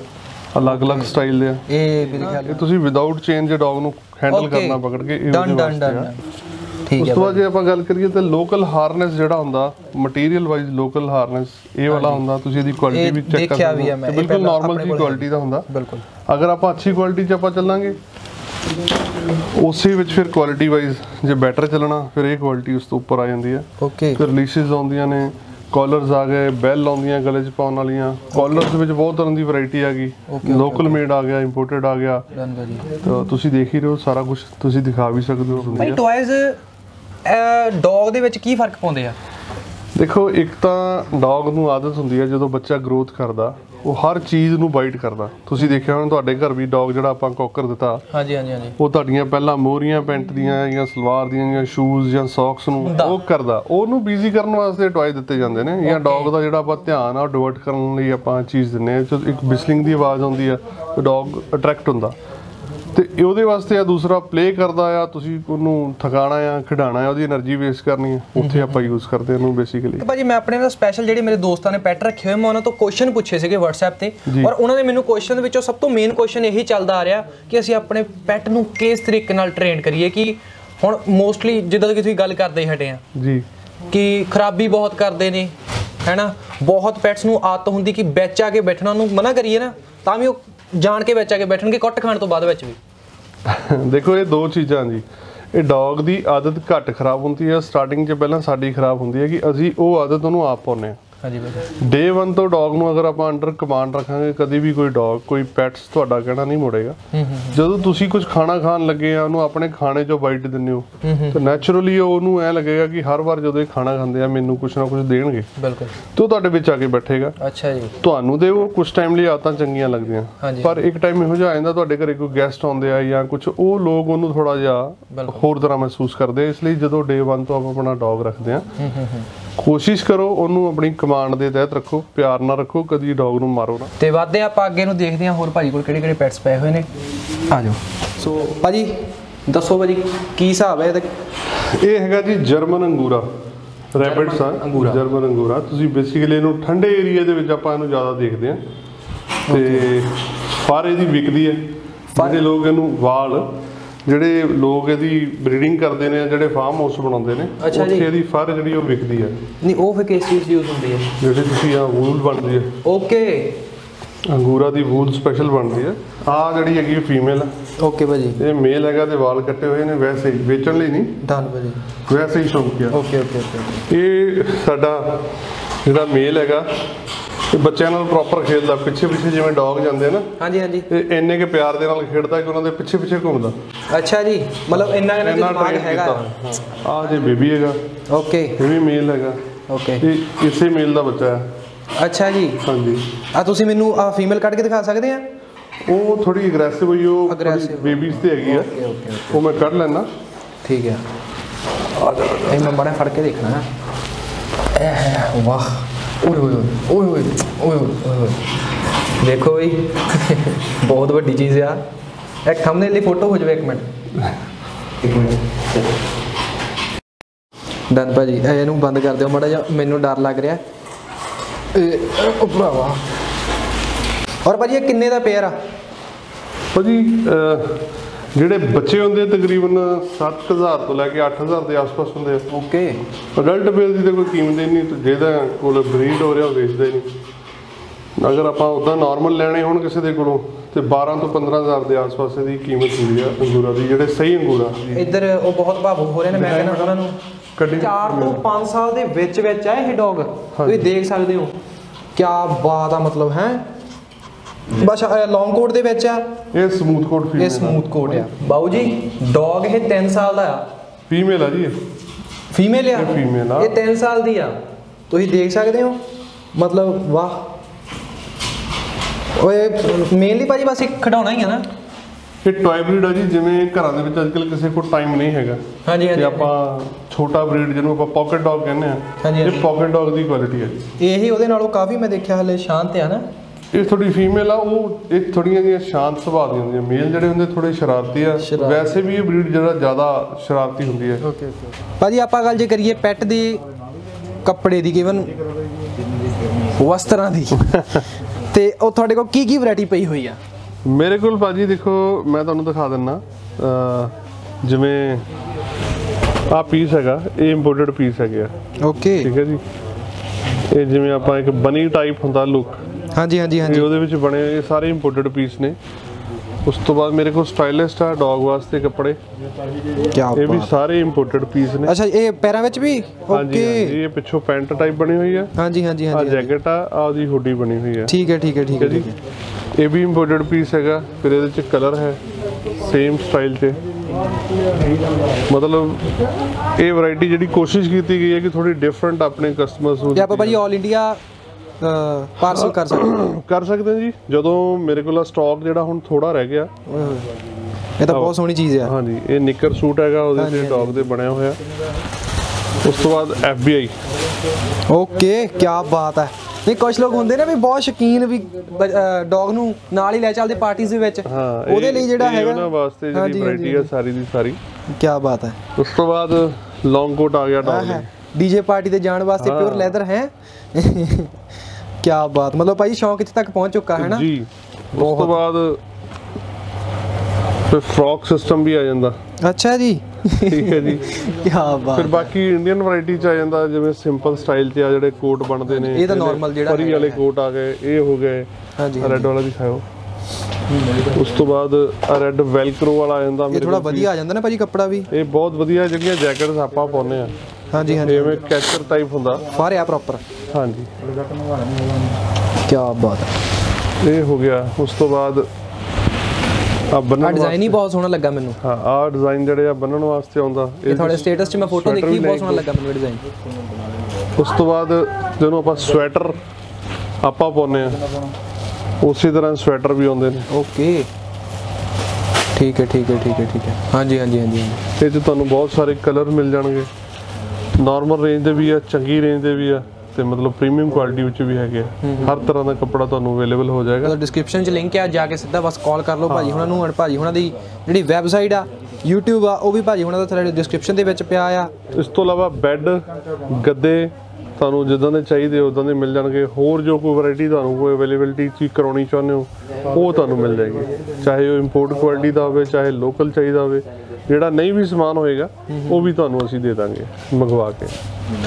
ਅਲੱਗ-ਅਲੱਗ ਸਟਾਈਲ ਦੇ ਆ। ਇਹ ਮੇਰੇ ਖਿਆਲ ਇਹ ਤੁਸੀਂ ਵਿਦਆਊਟ ਚੇਨ ਜੇ ਡੌਗ ਨੂੰ ਹੈਂਡਲ ਕਰਨਾ ਪਕੜ ਕੇ ਇਹ ਡਨ ਡਨ ਡਨ ਠੀਕ ਉਸ ਹੈ ਤੋਂ ਬਾਅਦ ਜੇ ਆਪਾਂ ਗੱਲ ਕਰੀਏ ਤਾਂ ਲੋਕਲ ਹਾਰਨੈਸ ਜਿਹੜਾ ਹੁੰਦਾ ਮਟੀਰੀਅਲ ਵਾਈਜ਼ ਲੋਕਲ ਹਾਰਨੈਸ ਇਹ ਵਾਲਾ ਹੁੰਦਾ ਤੁਸੀਂ ਇਹਦੀ ਕੁਆਲਿਟੀ ਵੀ ਚੈੱਕ ਕਰ ਸਕਦੇ ਹੋ। ਬਿਲਕੁਲ ਨਾਰਮਲ ਜੀ ਕੁਆਲਿਟੀ ਦਾ ਹੁੰਦਾ। ਬਿਲਕੁਲ। ਅਗਰ ਆਪਾਂ ਅੱਛੀ ਕੁਆਲਿਟੀ 'ਚ ਆਪਾਂ ਚੱਲਾਂਗੇ ਉਸੇ ਵਿੱਚ ਫਿਰ ਕੁਆਲਿਟੀ ਵਾਈਜ਼ ਜੇ ਬੈਟਰ ਚੱਲਣਾ ਫਿਰ ਇਹ ਕੁਆਲਿਟੀ ਉਸ ਤੋਂ ਉੱਪਰ ਆ ਜਾਂਦੀ ਹੈ। ਓਕੇ ਫਿਰ ਰਿਲੀਸਿਸ ਆਉਂਦੀਆਂ ਨੇ ਕਾਲਰਸ ਆ ਗਏ ਬੈਲ ਆਉਂਦੀਆਂ ਗਲੇ 'ਚ ਪਾਉਣ ਵਾਲੀਆਂ। ਕਾਲਰਸ ਵਿੱਚ ਬਹੁਤ ਤਰ੍ਹਾਂ ਦੀ ਵੈਰਾਈਟੀ ਆ ਗਈ ਲੋਕਲ ਮੇਡ ਆ ਗਿਆ ਇੰਪੋਰਟਡ ਆ ਗਿਆ। ਤਾਂ ਤੁਸੀਂ ਦੇਖ ਹੀ ਰਹੇ ਹੋ ਸਾਰਾ ਕੁਝ ਤੁਸੀਂ ਦਿਖਾ ਵੀ ਸਕਦੇ ਹੋ। ਭਾਈ ਟੌਇਜ਼ ਡੌਗ ਦੇ ਵਿੱਚ ਕੀ ਫ਼ਰਕ ਪਾਉਂਦੇ ਆ? ਦੇਖੋ ਇੱਕ ਤਾਂ ਡੌਗ ਨੂੰ ਆਦਤ ਹੁੰਦੀ ਹੈ ਜਦੋਂ ਬੱਚਾ ਗਰੋਥ ਕਰਦਾ ਉਹ ਹਰ ਚੀਜ਼ ਨੂੰ ਬਾਈਟ ਕਰਦਾ। ਤੁਸੀਂ ਦੇਖਿਆ ਹੋਣਾ ਤੁਹਾਡੇ ਘਰ ਵੀ ਡੌਗ ਜਿਹੜਾ ਆਪਾਂ ਕੋਕਰ ਦਿੱਤਾ ਹਾਂਜੀ ਹਾਂਜੀ ਹਾਂਜੀ। ਉਹ ਤੁਹਾਡੀਆਂ ਪਹਿਲਾਂ ਮੋਰੀਆਂ ਪੈਂਟ ਦੀਆਂ ਜਾਂ ਸਲਵਾਰ ਦੀਆਂ ਜਾਂ ਸ਼ੂਜ਼ ਜਾਂ ਸੌਕਸ ਨੂੰ ਉਹ ਕਰਦਾ। ਉਹਨੂੰ ਬਿਜ਼ੀ ਕਰਨ ਵਾਸਤੇ ਟੌਏ ਦਿੱਤੇ ਜਾਂਦੇ ਨੇ ਜਾਂ ਡੌਗ ਦਾ ਜਿਹੜਾ ਆਪਾਂ ਧਿਆਨ ਆ ਡਿਵਰਟ ਕਰਨ ਲਈ ਆਪਾਂ ਚੀਜ਼ ਦਿੰਨੇ ਆ। ਇੱਕ ਬਿਸਲਿੰਗ ਦੀ ਆਵਾਜ਼ ਆਉਂਦੀ ਆ ਡੌਗ ਅਟਰੈਕਟ ਹੁੰਦਾ। ਤੇ ਉਹਦੇ ਵਾਸਤੇ ਆ ਦੂਸਰਾ ਪਲੇ ਕਰਦਾ ਆ ਤੁਸੀਂ ਉਹਨੂੰ ਥਕਾਣਾ ਆ ਖਿਡਾਣਾ ਆ ਉਹਦੀ એનર્ਜੀ ਵੇਸਟ ਕਰਨੀ ਆ। ਉੱਥੇ ਆਪਾਂ ਯੂਜ਼ ਕਰਦੇ ਉਹਨੂੰ ਬੇਸਿਕਲੀ ਤੇ ਭਾਜੀ ਮੈਂ ਆਪਣੇ ਨਾਲ ਸਪੈਸ਼ਲ ਜਿਹੜੇ ਮੇਰੇ ਦੋਸਤਾਂ ਨੇ ਪੈਟ ਰੱਖੇ ਹੋਏ ਮੈਂ ਉਹਨਾਂ ਤੋਂ ਕੁਐਸਚਨ ਪੁੱਛੇ ਸੀਗੇ WhatsApp ਤੇ। ਔਰ ਉਹਨਾਂ ਨੇ ਮੈਨੂੰ ਕੁਐਸਚਨ ਵਿੱਚੋਂ ਸਭ ਤੋਂ ਮੇਨ ਕੁਐਸਚਨ ਇਹੀ ਚੱਲਦਾ ਆ ਰਿਹਾ ਕਿ ਅਸੀਂ ਆਪਣੇ ਪੈਟ ਨੂੰ ਕਿਸ ਤਰੀਕੇ ਨਾਲ ਟ੍ਰੇਨ ਕਰੀਏ ਕਿ ਹੁਣ ਮੋਸਟਲੀ ਜਿੱਦਾਂ ਕਿ ਤੁਸੀਂ ਗੱਲ ਕਰਦੇ ਹਟੇ ਆ। ਜੀ। ਕਿ ਖਰਾਬੀ ਬਹੁਤ ਕਰਦੇ ਨੇ ਹੈਨਾ? ਬਹੁਤ ਪੈਟਸ ਨੂੰ ਆਦਤ ਹੁੰਦੀ ਕਿ ਆ ਕੇ ਬੈਠਣਾ ਨੂੰ ਮਨਾ ਕਰੀਏ ਨਾ ਤਾਂ ਵੀ ਉਹ ਜਾਣ ਕੇ ਵਿੱਚ ਆ ਕੇ ਬੈਠਣਗੇ ਕੁੱਟ ਖਾਣ ਤੋਂ ਬਾਅਦ ਵਿੱਚ ਵੀ। ਦੇਖੋ, ਇਹ ਦੋ ਚੀਜ਼ਾਂ ਜੀ। ਇਹ ਡੌਗ ਦੀ ਆਦਤ ਘੱਟ ਖਰਾਬ ਹੁੰਦੀ ਹੈ। ਸਟਾਰਟਿੰਗ 'ਚ ਪਹਿਲਾਂ ਸਾਡੀ ਖਰਾਬ ਹੁੰਦੀ ਹੈ ਕਿ ਅਸੀਂ ਉਹ ਆਦਤ ਉਹਨੂੰ ਆਪ ਪਾਉਂਦੇ ਹਾਂ। ਹਾਂਜੀ ਡੇ 1 ਤੋਂ ਡੌਗ ਨੂੰ ਅਗਰ ਆਪਾਂ ਅੰਡਰ ਕਮਾਂਡ ਰੱਖਾਂਗੇ ਕਦੀ ਵੀ ਕੋਈ ਡੌਗ ਕੋਈ ਪੈਟਸ ਤੁਹਾਡਾ ਕਹਿਣਾ ਨਹੀਂ ਮੋੜੇਗਾ। ਜਦੋਂ ਤੁਸੀਂ ਕੁਝ ਖਾਣਾ ਖਾਣ ਲੱਗੇ ਆ ਉਹਨੂੰ ਆਪਣੇ ਖਾਣੇ 'ਚੋਂ ਬਾਈਟ ਦਿੰਦੇ ਹੋ। ਤਾਂ ਨੈਚੁਰਲੀ ਉਹਨੂੰ ਐ ਲੱਗੇਗਾ ਕਿ ਹਰ ਵਾਰ ਜਦੋਂ ਇਹ ਖਾਣਾ ਖਾਂਦੇ ਆ ਮੈਨੂੰ ਕੁਝ ਨਾ ਕੁਝ ਦੇਣਗੇ। ਬਿਲਕੁਲ। ਤੇ ਤੁਹਾਡੇ ਵਿੱਚ ਆ ਕੇ ਬੈਠੇਗਾ। ਅੱਛਾ ਜੀ। ਤੁਹਾਨੂੰ ਦੇ ਉਹ ਕੁਝ ਟਾਈਮ ਲਈ ਆਦਤਾਂ ਚੰਗੀਆਂ ਲੱਗਦੀਆਂ। ਪਰ ਇੱਕ ਟਾਈਮ ਇਹੋ ਜਿਹਾ ਆ ਜਾਂਦਾ ਤੁਹਾਡੇ ਘਰੇ ਕੋਈ ਗੈਸਟ ਆਉਂਦੇ ਆ ਜਾਂ ਕੁਝ ਉਹ ਲੋਕ ਉਹਨੂੰ ਥੋੜਾ ਜਿਹਾ ਹੋਰ ਤਰ੍ਹਾਂ ਮਹਿਸੂਸ ਕਰਦੇ। ਇਸ ਲਈ ਜਦੋਂ ਡੇ 1 ਤੋਂ ਆਪਾਂ ਆਪਣਾ ਡੌਗ ਰੱਖਦੇ ਆ ਕੋਸ਼ਿਸ਼ ਕਰੋ ਉਹਨੂੰ ਆਪਣੀ ਕਮਾਂਡ ਦੇ ਤਹਿਤ ਰੱਖੋ ਪਿਆਰ ਨਾਲ ਰੱਖੋ ਕਦੀ ਡੌਗ ਨੂੰ ਮਾਰੋ ਨਾ। ਤੇ ਵਾਧੇ ਆਪਾਂ ਅੱਗੇ ਨੂੰ ਦੇਖਦੇ ਹਾਂ ਹੋਰ ਭਾਜੀ ਕੋਲ ਕਿਹੜੇ ਕਿਹੜੇ ਪੈਟਸ ਪਏ ਹੋਏ ਨੇ। ਆ ਜਾਓ। ਸੋ ਭਾਜੀ ਦੱਸੋ ਭਾਜੀ ਕੀ ਹਿਸਾਬ ਹੈ ਇਹਦਾ? ਇਹ ਹੈਗਾ ਜੀ ਜਰਮਨ ਅੰਗੂਰਾ ਰੈਬਿਟਸ ਆ ਅੰਗੂਰਾ। ਜਰਮਨ ਅੰਗੂਰਾ। ਤੁਸੀਂ ਬੇਸਿਕਲੀ ਇਹਨੂੰ ਠੰਡੇ ਏਰੀਆ ਦੇ ਵਿੱਚ ਆਪਾਂ ਇਹਨੂੰ ਜ਼ਿਆਦਾ ਦੇਖਦੇ ਆ ਤੇ ਫਰ ਇਹਦੀ ਵਿਕਦੀ ਹੈ ਜਿਹੜੇ ਲੋਕ ਇਹਨੂੰ ਵਾਲ ਜਿਹੜੇ ਲੋਕ ਇਹਦੀ ਬਰੀਡਿੰਗ ਕਰਦੇ ਨੇ ਜਿਹੜੇ ਫਾਰਮ ਹਾਊਸ ਬਣਾਉਂਦੇ ਨੇ। ਉੱਥੇ ਇਹਦੀ ਫਰ ਜਿਹੜੀ ਉਹ ਵਿਕਦੀ ਹੈ। ਨਹੀਂ ਉਹ ਫਿਰ ਕਿਸ ਚੀਜ਼ ਯੂਜ਼ ਹੁੰਦੀ ਹੈ? ਜਿਹੜੇ ਤੁਸੀਂ ਆ ਵੂਲ ਬਣਦੀ ਹੈ। ਓਕੇ ਅੰਗੂਰਾ ਦੀ ਵੂਲ ਸਪੈਸ਼ਲ ਬਣਦੀ ਹੈ। ਆ ਜਿਹੜੀ ਹੈਗੀ ਫੀਮੇਲ ਓਕੇ ਭਾਜੀ। ਇਹ ਮੇਲ ਹੈਗਾ ਤੇ ਵਾਲ ਕੱਟੇ ਹੋਏ ਨੇ ਵੈਸੇ ਹੀ ਵੇਚਣ ਲਈ ਨਹੀਂ। ਡਨ ਭਾਜੀ। ਵੈਸੇ ਹੀ ਸ਼ੌਂਕੀਆ ਓਕੇ ਓਕੇ ਓਕੇ ਇਹ ਸਾਡਾ ਜਿਹੜਾ ਮੇਲ ਹੈਗਾ ਇਹ ਬੱਚਿਆਂ ਨਾਲ ਪ੍ਰੋਪਰ ਖੇਡਦਾ ਪਿੱਛੇ ਪਿੱਛੇ ਜਿਵੇਂ ਡੌਗ ਜਾਂਦੇ ਆ ਨਾ ਹਾਂਜੀ ਹਾਂਜੀ। ਇਹ ਇੰਨੇ ਕੇ ਪਿਆਰ ਦੇ ਨਾਲ ਖੇਡਦਾ ਕਿ ਉਹਨਾਂ ਦੇ ਪਿੱਛੇ ਪਿੱਛੇ ਘੁੰਮਦਾ। ਅੱਛਾ ਜੀ ਮਤਲਬ ਇੰਨਾ ਇਹਨਾਂ ਇੰਨਾ ਦਿਮਾਗ ਹੈਗਾ। ਆ ਜੇ ਬੇਬੀ ਹੈਗਾ ਓਕੇ। ਇਹ ਵੀ ਮੇਲ ਹੈਗਾ। ਓਕੇ। ਇਹ ਇਸੇ ਮੇਲ ਦਾ ਬੱਚਾ ਹੈ। ਅੱਛਾ ਜੀ। ਹਾਂਜੀ। ਆ ਤੁਸੀਂ ਮੈਨੂੰ ਆ ਫੀਮੇਲ ਕੱਢ ਕੇ ਦਿਖਾ ਸਕਦੇ ਆ? ਉਹ ਥੋੜੀ ਅਗਰੈਸਿਵ ਹੋਈ ਉਹ। ਬੇਬੀਜ਼ ਤੇ ਹੈਗੀ ਆ। ਉਹ ਮੈਂ ਕੱਢ ਲੈਣਾ ਠੀਕ ਹੈ ਇਹ ਮੈਂ ਬੜਾ ਫੜ ਕੇ ਦੇਖਣਾ। ਹੈ ਵਾਹ। ਓਏ ਓਏ ਓਏ ਓਏ ਓਏ ਓਏ ਦੇਖੋ ਬਈ ਬਹੁਤ ਵੱਡੀ ਚੀਜ਼ ਆ। ਇੱਕ ਥੰਬਨੇਲ ਲਈ ਫੋਟੋ ਹੋ ਜਾਵੇ ਇੱਕ ਮਿੰਟ। ਇੱਕ ਮਿੰਟ। ਭਾਜੀ ਇਹ ਇਹਨੂੰ ਬੰਦ ਕਰ ਦਿਓ ਮਾੜਾ ਜਿਹਾ ਮੈਨੂੰ ਡਰ ਲੱਗ ਰਿਹਾ। ਇਹ ਭਰਾਵਾ। ਔਰ ਭਾਜੀ ਇਹ ਕਿੰਨੇ ਦਾ ਪੇਅਰ ਆ? ਭਾਜੀ ਜਿਹੜੇ ਬੱਚੇ ਹੁੰਦੇ ਤਕਰੀਬਨ 7000 ਤੋਂ ਲੈ ਕੇ 8000 ਦੇ ਆਸ-ਪਾਸ ਹੁੰਦੇ ਆ। ਓਕੇ। ਅਡਲਟ ਬੇਲ ਦੀ ਤਾਂ ਕੋਈ ਕੀਮਤ ਹੀ ਨਹੀਂ ਤੇ ਜਿਹਦਾ ਕੋਲ ਬਰੀਡ ਹੋ ਰਿਹਾ ਉਹ ਵੇਚਦਾ ਨਹੀਂ। ਅਗਰ ਆਪਾਂ ਉਦਾਂ ਨਾਰਮਲ ਲੈਣੇ ਹੋਣ ਕਿਸੇ ਦੇ ਕੋਲੋਂ ਤੇ 12 ਤੋਂ 15000 ਦੇ ਆਸ-ਪਾਸ ਦੀ ਕੀਮਤ ਹੁੰਦੀ ਆ ਅੰਗੂਰਾ ਦੀ ਜਿਹੜੇ ਸਹੀ ਅੰਗੂਰਾ ਇੱਧਰ ਉਹ ਬਹੁਤ ਭਾਵੁਕ ਹੋ ਰਹੇ ਨੇ ਮੈਂ ਕਹਿੰਦਾ ਉਹਨਾਂ ਨੂੰ। ਕੱਢੀ 4 ਤੋਂ 5 ਸਾਲ ਦੇ ਵਿੱਚ ਵਿੱਚ ਆ ਇਹ ਡੌਗ ਤੁਸੀਂ ਦੇਖ ਸਕਦੇ ਹੋ। ਕੀ ਬਾਤ ਆ ਮਤਲਬ ਹੈ? ਬਸ ਲੌਂਗ ਕੋਟ ਦੇ ਵਿੱਚ ਆ। ਇਹ ਸਮੂਥ ਕੋਟ ਇਹ ਫੀਮੇਲ ਸਮੂਥ ਕੋਟ ਆ ਬਾਊ ਜੀ ਡੌਗ ਇਹ 3 ਸਾਲ ਦਾ ਆ। ਫੀਮੇਲ ਆ ਜੀ ਇਹ। ਫੀਮੇਲ ਆ? ਇਹ female ਆ। ਇਹ 3 ਸਾਲ ਦੀ ਆ। ਤੁਸੀਂ ਦੇਖ ਸਕਦੇ ਹੋ? ਮਤਲਬ ਵਾਹ। ਓਏ ਮੇਨਲੀ ਭਾਜੀ ਬਸ ਇੱਕ ਖਡਾਉਣਾ ਹੀ ਆ ਨਾ। ਇਹ ਟੌਏ ਬਰੀਡ ਆ ਜੀ ਜਿਵੇਂ ਘਰਾਂ ਦੇ ਵਿੱਚ ਅੱਜਕੱਲ ਕਿਸੇ ਕੋਲ ਟਾਈਮ ਨਹੀਂ ਹੈਗਾ। ਹਾਂਜੀ ਤੇ ਆਪਾਂ ਛੋਟਾ ਬਰੀਡ ਜਿਹਨੂੰ ਆਪਾਂ ਪਾਕਟ ਡੌਗ ਕਹਿੰਦੇ ਆ ਹਾਂਜੀ, ਇਹ ਹਾਂਜੀ। ਪਾਕਟ ਡੌਗ ਦੀ ਕੁਆਲਿਟੀ ਹੈ ਜੀ। ਇਹੀ ਉਹਦੇ ਨਾਲੋਂ ਕਾਫੀ ਮੈਂ ਦੇਖਿਆ ਹਲੇ ਸ਼ਾਂਤ ਆ ਨਾ। ਇਹ ਥੋੜੀ ਫੀਮੇਲ ਆ ਉਹ ਇਹ ਥੋੜੀਆਂ ਜਿਹੀਆਂ ਸ਼ਾਂਤ ਸੁਭਾਅ ਦੀਆਂ ਹੁੰਦੀਆਂ। ਮੇਲ ਜਿਹੜੇ ਹੁੰਦੇ ਥੋੜੇ ਸ਼ਰਾਰਤੀ ਆ। ਵੈਸੇ ਵੀ ਇਹ ਬਰੀਡ ਜਿਹੜਾ ਜ਼ਿਆਦਾ ਸ਼ਰਾਰਤੀ ਹੁੰਦੀ ਹੈ। ਓਕੇ ਓਕੇ ਭਾਜੀ ਆਪਾਂ ਗੱਲ ਜੇ ਕਰੀਏ ਪੈਟ ਦੀ ਕੱਪੜੇ ਦੀ ਕਿਵਨ ਵਸਤਰਾਂ ਦੀ। ਤੇ ਉਹ ਤੁਹਾਡੇ ਕੋਲ ਕੀ ਕੀ ਵੈਰਾਈਟੀ ਪਈ ਹੋਈ ਆ? ਮੇਰੇ ਕੋਲ ਭਾਜੀ ਦੇਖੋ ਮੈਂ ਤੁਹਾਨੂੰ ਦਿਖਾ ਦਿੰਨਾ। ਜਿਵੇਂ ਆ ਪੀਸ ਹੈਗਾ ਇਹ ਇੰਪੋਰਟਡ ਪੀਸ ਹੈਗੇ ਓਕੇ ਠੀਕ ਹੈ ਜੀ। ਇਹ ਜਿਵੇਂ ਆਪਾਂ ਇੱਕ ਬਨੀ ਟਾਈਪ ਹੁੰਦਾ ਲੁੱਕ ਹਾਂਜੀ ਹਾਂਜੀ ਹਾਂਜੀ। ਉਹਦੇ ਵਿੱਚ ਬਣੇ ਹੋਏ ਸਾਰੇ ਇੰਪੋਰਟਡ ਪੀਸ ਨੇ। ਉਸ ਤੋਂ ਬਾਅਦ ਮੇਰੇ ਕੋਲ ਸਟਾਈਲਿਸਟ ਆ ਡੌਗ ਵਾਸਤੇ ਕੱਪੜੇ। ਕੀ ਇਹ ਵੀ ਸਾਰੇ ਇੰਪੋਰਟਡ ਪੀਸ ਨੇ। ਅੱਛਾ ਇਹ ਪੈਰਾਂ ਵਿੱਚ ਵੀ? ਓਕੇ ਹਾਂਜੀ ਇਹ ਪਿੱਛੋਂ ਪੈਂਟ ਟਾਈਪ ਬਣੀ ਹੋਈ ਆ। ਹਾਂਜੀ ਹਾਂਜੀ ਆ ਹਾਂਜੀ। ਜੈਕਟ ਆ ਆ ਉਹਦੀ ਹੁੱਡੀ ਬਣੀ ਹੋਈ ਆ। ਠੀਕ ਹੈ ਠੀਕ ਹੈ ਠੀਕ ਹੈ ਜੀ। ਇਹ ਵੀ ਇੰਪੋਰਟਡ ਪੀਸ ਹੈਗਾ ਫਿਰ ਇਹਦੇ ਚ ਕਲਰ ਹੈ ਸੇਮ ਸਟਾਈਲ 'ਚ ਮਤਲਬ ਇਹ ਵੈਰਾਈਟੀ ਜਿਹੜੀ ਕੋਸ਼ਿਸ਼ ਕੀਤੀ ਗਈ ਹੈ ਕਿ ਥੋੜੀ ਡਿਫਰੈਂਟ ਆਪਣੇ ਕਸਟਮਰਸ ਨੂੰ ਤੇ ਆਪਾਂ ਭਾਜੀ 올 ਇੰਡੀਆ ਪਾਰਸਲ ਕਰ ਸਕਦੇ ਹਾਂ। ਕਰ ਸਕਦੇ ਹਾਂ ਜੀ। ਜਦੋਂ ਮੇਰੇ ਕੋਲ ਸਟਾਕ ਜਿਹੜਾ ਹੁਣ ਥੋੜਾ ਰਹਿ ਗਿਆ। ਇਹ ਤਾਂ ਬਹੁਤ ਸੋਹਣੀ ਚੀਜ਼ ਆ। ਹਾਂਜੀ ਇਹ ਨਿੱਕਰ ਸੂਟ ਹੈਗਾ ਉਹਦੇ ਤੇ ਡੌਗ ਦੇ ਬਣਿਆ ਹੋਇਆ। ਉਸ ਤੋਂ ਬਾਅਦ FBI ਓਕੇ ਕੀ ਬਾਤ ਹੈ ਨਹੀਂ ਕੁਝ ਲੋਕ ਹੁੰਦੇ ਨੇ ਵੀ ਬਹੁਤ ਸ਼ੌਕੀਨ ਵੀ ਡੌਗ ਨੂੰ ਨਾਲ ਹੀ ਲੈ ਚੱਲਦੇ ਪਾਰਟੀਆਂ ਦੇ ਵਿੱਚ। ਹਾਂ ਉਹਦੇ ਲਈ ਜਿਹੜਾ ਹੈਗਾ ਉਹਨਾਂ ਵਾਸਤੇ ਜਿਹੜੀ ਵੈਰਾਈਟੀ ਹੈ ਸਾਰੀ ਦੀ ਸਾਰੀ। ਕੀ ਬਾਤ ਹੈ ਉਸ ਤੋਂ ਬਾਅਦ ਲੌਂਗ ਕੋਟ ਆ ਗਿਆ ਡੌਗ ਹੈ ਡੀਜੇ ਪਾਰਟੀ ਤੇ ਜਾਣ ਵਾਸਤੇ ਹਾਂ। ਪਿਓਰ ਲੈਦਰ ਹੈ। ਕੀ ਬਾਤ ਮਤਲਬ ਭਾਈ ਸ਼ੌਂਕ ਇੱਥੇ ਤੱਕ ਪਹੁੰਚ ਚੁੱਕਾ ਹੈ ਨਾ? ਜੀ ਉਸ ਤੋਂ ਬਾਅਦ ਫਿਰ ਫਰੌਕ ਸਿਸਟਮ ਵੀ ਆ ਜਾਂਦਾ। ਅੱਛਾ ਜੀ। ਠੀਕ ਹੈ ਜੀ। ਕੀ ਬਾਤ। ਫਿਰ ਬਾਕੀ ਇੰਡੀਅਨ ਵੈਰਾਈਟੀ ਚ ਆ ਜਾਂਦਾ ਜਿਵੇਂ ਸਿੰਪਲ ਸਟਾਈਲ ਚ ਆ ਜਿਹੜੇ ਕੋਟ ਬਣਦੇ ਨੇ। ਇਹ ਤਾਂ normal ਜਿਹੜਾ ਪਰੀ ਵਾਲੇ ਕੋਟ ਆ ਗਏ ਇਹ ਹੋ ਗਏ। ਹਾਂਜੀ ਰੈੱਡ ਵਾਲਾ ਦਿਖਾਓ। ਉਸ ਤੋਂ ਬਾਅਦ ਆ ਰੈੱਡ ਵੈਲਕਰੋ ਵਾਲਾ ਆ ਜਾਂਦਾ ਇਹ ਥੋੜਾ ਵਧੀਆ ਆ ਜਾਂਦਾ ਨਾ ਭਾਜੀ ਕੱਪੜਾ ਵੀ। ਇਹ ਬਹੁਤ ਵਧੀਆ ਜਿਹੜੀਆਂ ਜੈਕਟਸ ਆਪਾਂ ਪਾਉਂਦੇ ਆ ਹਾਂਜੀ ਹਾਂਜੀ ਜਿਵੇਂ ਕੈਚਰ ਟਾਈਪ ਹੁੰਦਾ। ਫਾਰਿਆ ਪ੍ਰੋਪਰ ਹਾਂਜੀ। ਕੀ ਬਾਤ ਹੈ। ਇਹ ਹੋ ਗਿਆ ਉਸ ਤੋਂ ਬਾਅਦ ਆ ਆ ਬੰਨਣ ਡਿਜ਼ਾਈਨ ਹੀ ਬਹੁਤ ਸੋਹਣਾ ਲੱਗਾ ਮੈਨੂੰ। ਹਾਂ ਆ ਡਿਜ਼ਾਈਨ ਜਿਹੜੇ ਆ ਬੰਨਣ ਵਾਸਤੇ ਆਉਂਦਾ ਇਹ ਤੁਹਾਡੇ ਸਟੇਟਸ 'ਚ ਮੈਂ ਫੋਟੋ ਦੇਖੀ ਬਹੁਤ ਸੋਹਣਾ ਲੱਗਾ ਮੈਨੂੰ ਡਿਜ਼ਾਈਨ ਉਸ ਤੋਂ ਬਾਅਦ ਜਦੋਂ ਆਪਾਂ ਸਵੈਟਰ ਆਪਾਂ ਪਾਉਨੇ ਆ ਉਸੇ ਤਰ੍ਹਾਂ ਸਵੈਟਰ ਵੀ ਆਉਂਦੇ ਨੇ। ਓਕੇ ਠੀਕ ਹੈ ਠੀਕ ਹੈ ਠੀਕ ਹੈ ਠੀਕ ਹੈ। ਹਾਂਜੀ ਹਾਂਜੀ ਹਾਂਜੀ ਹਾਂਜੀ। ਇਹ 'ਚ ਤੁਹਾਨੂੰ ਬਹੁਤ ਸਾਰੇ ਕਲਰ ਮਿਲ ਜਾਣਗੇ। ਨਾਰਮਲ ਰੇਂਜ ਦੇ ਵੀ ਆ ਚੰਗੀ ਰੇਂਜ ਦੇ ਵੀ ਆ। ਤੇ ਮਤਲਬ ਪ੍ਰੀਮੀਅਮ ਕੁਆਲਿਟੀ ਵਿੱਚ ਵੀ ਹੈਗੇ ਆ। ਹਰ ਤਰ੍ਹਾਂ ਦਾ ਕੱਪੜਾ ਤੁਹਾਨੂੰ ਅਵੇਲੇਬਲ ਹੋ ਜਾਏਗਾ। ਮਤਲਬ ਡਿਸਕ੍ਰਿਪਸ਼ਨ 'ਚ ਲਿੰਕ ਆ ਜਾ ਕੇ ਸਿੱਧਾ ਬਸ ਕਾਲ ਕਰ ਲਓ ਭਾਜੀ ਹੁਣਾਂ ਨੂੰ ਔਰ ਭਾਜੀ ਹੁਣਾਂ ਦੀ ਜਿਹੜੀ ਵੈਬਸਾਈਟ ਆ YouTube ਆ ਉਹ ਵੀ ਭਾਜੀ ਹੁਣਾਂ ਦਾ ਥੱਲੇ ਡਿਸਕ੍ਰਿਪਸ਼ਨ ਦੇ ਵਿੱਚ ਪਿਆ ਆ। ਇਸ ਤੋਂ ਇਲਾਵਾ ਬੈੱਡ ਗੱਦੇ ਤੁਹਾਨੂੰ ਜਿੱਦਾਂ ਦੇ ਚਾਹੀਦੇ ਉਦਾਂ ਦੇ ਮਿਲ ਜਾਣਗੇ। ਹੋਰ ਜੋ ਕੋਈ ਵੈਰਾਈਟੀ ਤੁਹਾਨੂੰ ਕੋਈ ਅਵੇਲੇਬਿਲਟੀ ਚੀ ਕਰਾਉਣੀ ਚਾਹੁੰਦੇ ਹੋ ਉਹ ਤੁਹਾਨੂੰ ਮਿਲ ਜਾਏਗੀ। ਚਾਹੇ ਉਹ ਇੰਪੋਰਟ ਕੁਆਲਿਟੀ ਦਾ ਹੋਵੇ ਚਾਹੇ ਲੋਕਲ ਚਾਹੀਦਾ ਹੋਵੇ ਜਿਹੜਾ ਨਹੀਂ ਵੀ ਸਮਾਨ ਹੋਏਗਾ ਉਹ ਵੀ ਤੁਹਾਨੂੰ ਅਸੀਂ ਦੇ ਦਾਂਗੇ ਮੰਗਵਾ ਕੇ।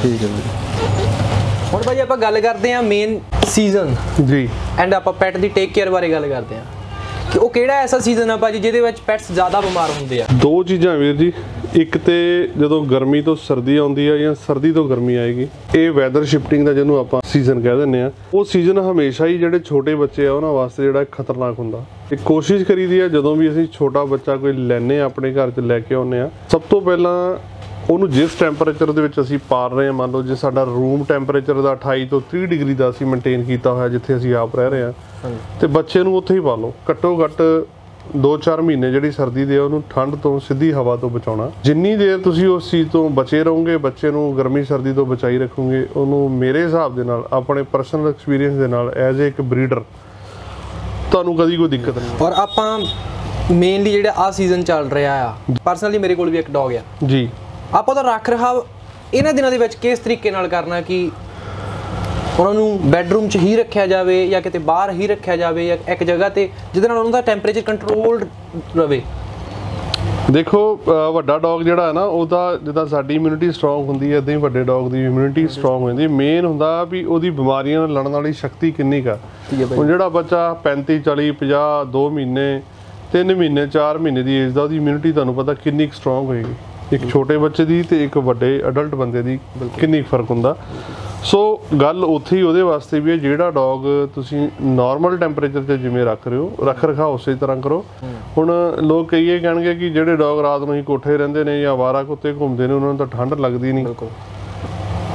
ਠੀਕ ਹੈ ਹੁਣ ਭਾਜੀ ਆਪਾਂ ਗੱਲ ਕਰਦੇ ਆ ਮੇਨ ਸੀਜ਼ਨ ਜੀ। ਐਂਡ ਆਪਾਂ ਪੈਟ ਦੀ ਟੇਕ ਕੇਅਰ ਬਾਰੇ ਗੱਲ ਕਰਦੇ ਆ ਕਿ ਉਹ ਕਿਹੜਾ ਐਸਾ ਸੀਜ਼ਨ ਆ ਭਾਜੀ ਜਿਹਦੇ ਵਿੱਚ ਪੈਟਸ ਜ਼ਿਆਦਾ ਬਿਮਾਰ ਹੁੰਦੇ ਆ? ਦੋ ਚੀਜ਼ਾਂ ਵੀਰ ਜੀ। ਇੱਕ ਤੇ ਜਦੋਂ ਗਰਮੀ ਤੋਂ ਸਰਦੀ ਆਉਂਦੀ ਹੈ ਜਾਂ ਸਰਦੀ ਤੋਂ ਗਰਮੀ ਆਏਗੀ ਇਹ ਵੈਦਰ ਸ਼ਿਫਟਿੰਗ ਦਾ ਜਿਹਨੂੰ ਆਪਾਂ ਸੀਜ਼ਨ ਕਹਿ ਦਿੰਦੇ ਆ। ਉਹ ਸੀਜ਼ਨ ਹਮੇਸ਼ਾ ਹੀ ਜਿਹੜੇ ਛੋਟੇ ਬੱਚੇ ਆ ਉਹਨਾਂ ਵਾਸਤੇ ਜਿਹੜਾ ਖਤਰਨਾਕ ਹੁੰਦਾ। ਇਹ ਕੋਸ਼ਿਸ਼ ਕਰੀਦੀ ਆ ਜਦੋਂ ਵੀ ਅਸੀਂ ਛੋਟਾ ਬੱਚਾ ਕੋਈ ਲੈਨੇ ਆ ਆਪਣੇ ਘਰ 'ਚ ਲੈ ਕੇ ਆਉਂਦੇ ਆ ਸਭ ਤੋਂ ਪਹਿਲਾਂ ਉਹਨੂੰ ਜਿਸ ਟੈਂਪਰੇਚਰ ਦੇ ਵਿੱਚ ਅਸੀਂ ਪਾਲ ਰਹੇ ਹਾਂ ਮੰਨ ਲਓ ਜੇ ਸਾਡਾ ਰੂਮ ਟੈਂਪਰੇਚਰ ਦਾ 28 ਤੋਂ 30 ਡਿਗਰੀ ਦਾ ਅਸੀਂ ਮੇਨਟੇਨ ਕੀਤਾ ਹੋਇਆ ਜਿੱਥੇ ਅਸੀਂ ਆਪ ਰਹਿ ਰਹੇ ਹਾਂ ਤੇ ਬੱਚੇ ਨੂੰ ਉੱਥੇ ਹੀ ਪਾਲੋ ਘੱਟੋ ਘੱਟ 2-4 ਮਹੀਨੇ ਜਿਹੜੀ ਸਰਦੀ ਦੇ ਉਹਨੂੰ ਠੰਡ ਤੋਂ ਸਿੱਧੀ ਹਵਾ ਤੋਂ ਬਚਾਉਣਾ। ਜਿੰਨੀ ਦੇਰ ਤੁਸੀਂ ਉਸ ਚੀਜ਼ ਤੋਂ ਬਚੇ ਰਹੋਗੇ ਬੱਚੇ ਨੂੰ ਗਰਮੀ ਸਰਦੀ ਤੋਂ ਬਚਾਈ ਰੱਖੋਗੇ ਉਹਨੂੰ ਮੇਰੇ ਹਿਸਾਬ ਦੇ ਨਾਲ ਆਪਣੇ ਪਰਸਨਲ ਐਕਸਪੀਰੀਅੰਸ ਦੇ ਨਾਲ ਐਜ਼ ਇੱਕ ਬਰੀਡਰ ਤੁਹਾਨੂੰ ਕਦੀ ਕੋਈ ਦਿੱਕਤ ਨਹੀਂ। ਔਰ ਆਪਾਂ ਮੇਨਲੀ ਜਿਹੜਾ ਆ ਸੀਜ਼ਨ ਚੱਲ ਰਿਹਾ ਆ ਪਰਸਨਲੀ ਮੇਰੇ ਕੋਲ ਵੀ ਇੱਕ ਡੌਗ ਆ। ਜੀ। ਆਪਾਂ ਉਹਦਾ ਰੱਖ ਰਖਾਵ ਇਹਨਾਂ ਦਿਨਾਂ ਦੇ ਵਿੱਚ ਕਿਸ ਤਰੀਕੇ ਨਾਲ ਕਰਨਾ ਕਿ ਉਹਨਾਂ ਨੂੰ ਬੈੱਡਰੂਮ 'ਚ ਹੀ ਰੱਖਿਆ ਜਾਵੇ ਜਾਂ ਕਿਤੇ ਬਾਹਰ ਹੀ ਰੱਖਿਆ ਜਾਵੇ ਜਾਂ ਇੱਕ ਜਗ੍ਹਾ ਤੇ ਜਿਹਦੇ ਨਾਲ ਉਹਨਾਂ ਦਾ ਟੈਂਪਰੇਚਰ ਕੰਟਰੋਲਡ ਰਵੇ ਦੇਖੋ ਵੱਡਾ ਡੌਗ ਜਿਹੜਾ ਹੈ ਨਾ ਉਹਦਾ ਜਿੱਦਾਂ ਸਾਡੀ ਇਮਿਊਨਿਟੀ ਸਟਰੋਂਗ ਹੁੰਦੀ ਹੈ ਇਦਾਂ ਹੀ ਵੱਡੇ ਡੌਗ ਦੀ ਇਮਿਊਨਿਟੀ ਸਟਰੋਂਗ ਹੁੰਦੀ ਹੈ। ਮੇਨ ਹੁੰਦਾ ਵੀ ਉਹਦੀ ਬਿਮਾਰੀਆਂ ਨਾਲ ਲੜਨ ਵਾਲੀ ਸ਼ਕਤੀ ਕਿੰਨੀ ਕਾ ਹੁਣ ਜਿਹੜਾ ਬੱਚਾ 35 40 50 2 ਮਹੀਨੇ 3 ਮਹੀਨੇ 4 ਮਹੀਨੇ ਦੀ ਏਜ ਦਾ ਉਹਦੀ ਇਮਿਊਨਿਟੀ ਤੁਹਾਨੂੰ ਪਤਾ ਕਿੰਨੀ ਸਟਰੋਂਗ ਹੋਏਗੀ। ਇੱਕ ਛੋਟੇ ਬੱਚੇ ਦੀ ਤੇ ਇੱਕ ਵੱਡੇ ਅਡਲਟ ਬੰਦੇ ਦੀ ਕਿੰਨੀ ਫ਼ਰਕ ਹੁੰਦਾ। ਸੋ ਗੱਲ ਉੱਥੇ ਹੀ ਉਹਦੇ ਵਾਸਤੇ ਵੀ ਹੈ ਜਿਹੜਾ ਡੌਗ ਤੁਸੀਂ ਨਾਰਮਲ ਟੈਂਪਰੇਚਰ ਤੇ ਜਿਵੇਂ ਰੱਖ ਰਹੇ ਹੋ ਰੱਖ ਰਖਾ ਉਸੇ ਤਰ੍ਹਾਂ ਕਰੋ। ਹੁਣ ਲੋਕ ਕਈ ਇਹ ਕਹਿਣਗੇ ਕਿ ਜਿਹੜੇ ਡੌਗ ਰਾਤ ਨੂੰ ਹੀ ਕੋਠੇ ਰਹਿੰਦੇ ਨੇ ਜਾਂ ਆਵਾਰਾ ਕੁੱਤੇ ਘੁੰਮਦੇ ਨੇ ਉਹਨਾਂ ਨੂੰ ਤਾਂ ਠੰਡ ਲੱਗਦੀ ਨਹੀਂ। ਬਿਲਕੁਲ।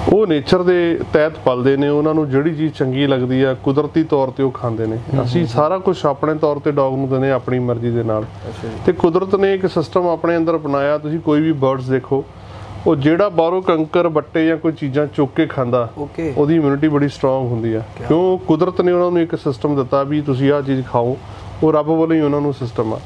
ਉਹ ਨੇਚਰ ਦੇ ਤਹਿਤ ਪਲਦੇ ਨੇ ਉਹਨਾਂ ਨੂੰ ਜਿਹੜੀ ਚੀਜ਼ ਚੰਗੀ ਲੱਗਦੀ ਆ ਕੁਦਰਤੀ ਤੌਰ ਤੇ ਉਹ ਖਾਂਦੇ ਨੇ। ਅਸੀਂ ਸਾਰਾ ਕੁਝ ਆਪਣੇ ਤੌਰ ਤੇ ਡੌਗ ਨੂੰ ਦਿੰਦੇ ਹਾਂ ਆਪਣੀ ਮਰਜ਼ੀ ਦੇ ਨਾਲ। ਤੇ ਕੁਦਰਤ ਨੇ ਇੱਕ ਸਿਸਟਮ ਆਪਣੇ ਅੰਦਰ ਬਣਾਇਆ ਤੁਸੀਂ ਕੋਈ ਵੀ ਬਰਡਸ ਦੇਖੋ ਉਹ ਜਿਹੜਾ ਬਾਹਰੋਂ ਕੰਕਰ ਬੱਟੇ ਜਾਂ ਕੋਈ ਚੀਜ਼ਾਂ ਚੁੱਕ ਕੇ ਖਾਂਦਾ ਉਹਦੀ ਇਮਿਊਨਿਟੀ ਬੜੀ ਸਟਰੋਂਗ ਹੁੰਦੀ ਆ। ਕਿਉਂ? ਕੁਦਰਤ ਨੇ ਉਹਨਾਂ ਨੂੰ ਇੱਕ ਸਿਸਟਮ ਦਿੱਤਾ ਵੀ ਤੁਸੀਂ ਆਹ ਚੀਜ਼ ਖਾਓ ਉਹ ਰੱਬ ਵੱਲੋਂ ਹੀ ਉਹਨਾਂ ਨੂੰ ਸਿਸਟਮ ਆ।